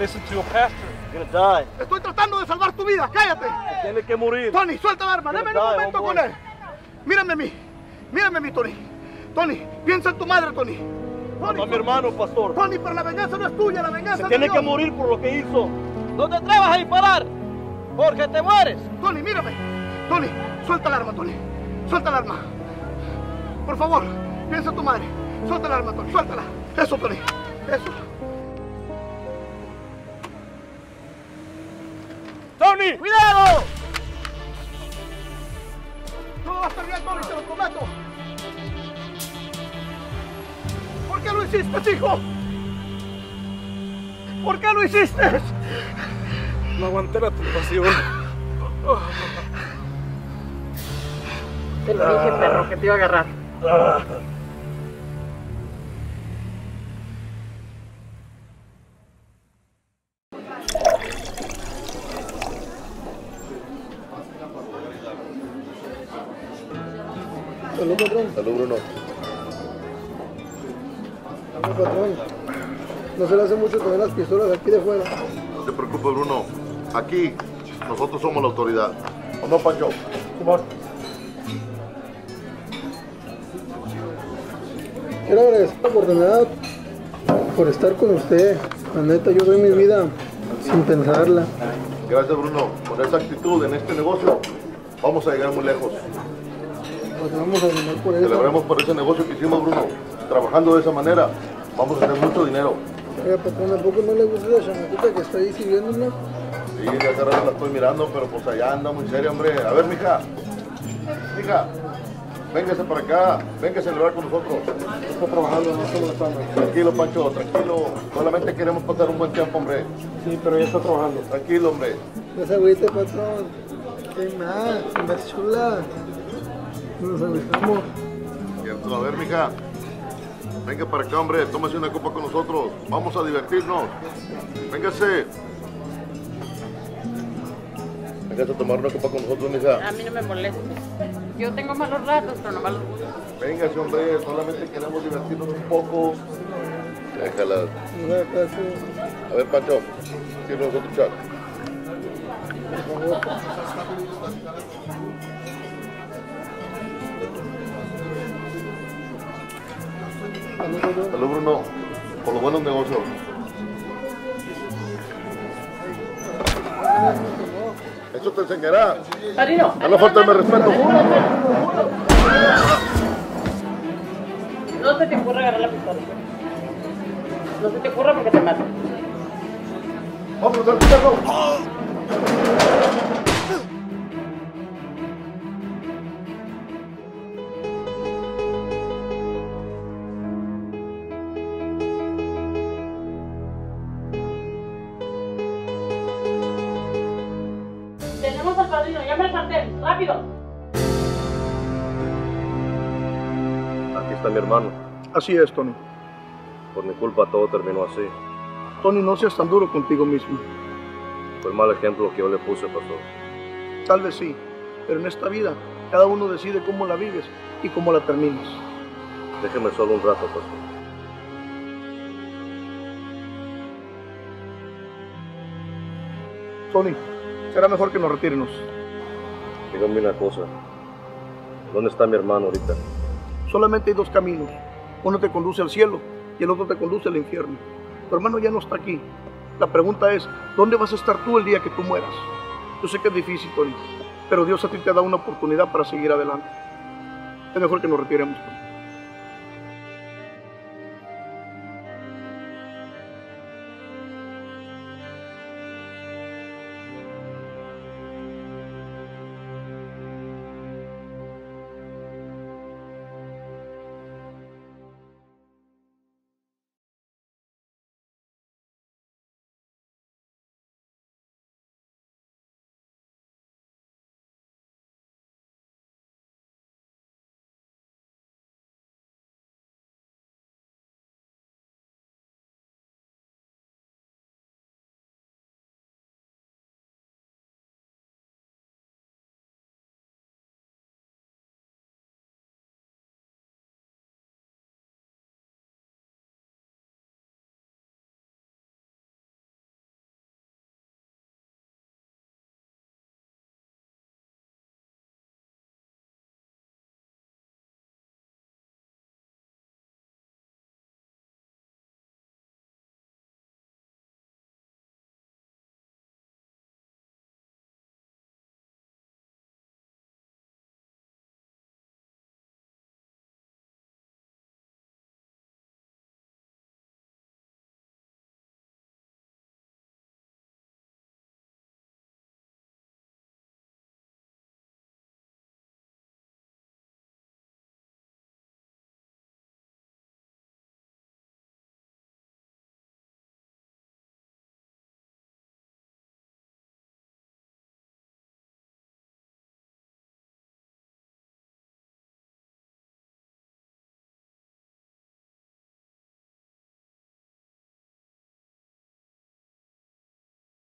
Listen to your pastor. You're gonna die. Estoy tratando de salvar tu vida. ¡Cállate! Tiene que morir. Tony, suelta el arma. Dame un momento con él. Mírame a mí. Mírame a mí, Tony. Tony, piensa en tu madre, Tony. Mató a mi hermano, pastor. Tony, pero la venganza no es tuya, la venganza Se es de tiene que morir por lo que hizo. No te atrevas a disparar, porque te mueres. Tony, mírame. Tony, suelta el arma, Tony. Suelta el arma. Por favor, piensa en tu madre. Suelta el arma, Tony. Suéltala. Eso, Tony. Eso. ¡Tony! ¡Cuidado! Todo va a estar bien, Tony, te lo prometo. ¿Por qué lo hiciste, hijo? ¿Por qué lo hiciste? No aguanté la tentación. Te lo dije, perro, que te iba a agarrar. Salud, patrón. Salud, Bruno. Salud, patrón. No se le hace mucho tener las pistolas aquí de fuera. No te preocupes, Bruno. Aquí, nosotros somos la autoridad. ¿O no, Pancho? Quiero agradecer la oportunidad por estar con usted. La neta, yo doy mi vida sin pensarla. Gracias, Bruno. Con esa actitud en este negocio, vamos a llegar muy lejos. Pues vamos a ganar por eso. Celebremos por ese negocio que hicimos, Bruno. Trabajando de esa manera, vamos a hacer mucho dinero. Oiga, patrón, ¿a poco no le gusta esa chamaquita que está ahí sirviéndonos? Sí, de hace rato la estoy mirando, pero pues allá anda muy seria, hombre. A ver, mija. Mija, véngase para acá. Véngase a celebrar con nosotros. Está trabajando, no está molestando. Tranquilo, Pancho, tranquilo. Solamente queremos pasar un buen tiempo, hombre. Sí, pero ya está trabajando. Tranquilo, hombre. No se agüite, patrón. ¿Qué más? Más chula. Nos agüitamos. Cierto. A ver, mija. Venga para acá, hombre. Tómese una copa con nosotros. Vamos a divertirnos. Véngase. Véngase a tomar una copa con nosotros, mija. A mí no me molesta. Yo tengo malos ratos, pero no malos gustos. Véngase, hombre. Solamente queremos divertirnos un poco. Déjala. A ver, Pancho. Sirve nosotros, chat. Salud, Bruno. Por los buenos negocios. Eso te enseñará. Padrino. A no faltarme respeto. No se te ocurra agarrar la pistola. No se te ocurra porque te mato. ¡Vamos, al perro! Rápido. Aquí está mi hermano. Así es, Tony. Por mi culpa todo terminó así. Tony, no seas tan duro contigo mismo. Fue el mal ejemplo que yo le puse, pastor. Tal vez sí, pero en esta vida cada uno decide cómo la vives y cómo la terminas. Déjeme solo un rato, pastor. Tony, será mejor que nos retiremos. Dígame una cosa. ¿Dónde está mi hermano ahorita? Solamente hay dos caminos. Uno te conduce al cielo y el otro te conduce al infierno. Tu hermano ya no está aquí. La pregunta es, ¿dónde vas a estar tú el día que tú mueras? Yo sé que es difícil, Tony, pero Dios a ti te da una oportunidad para seguir adelante. Es mejor que nos retiremos. Tony.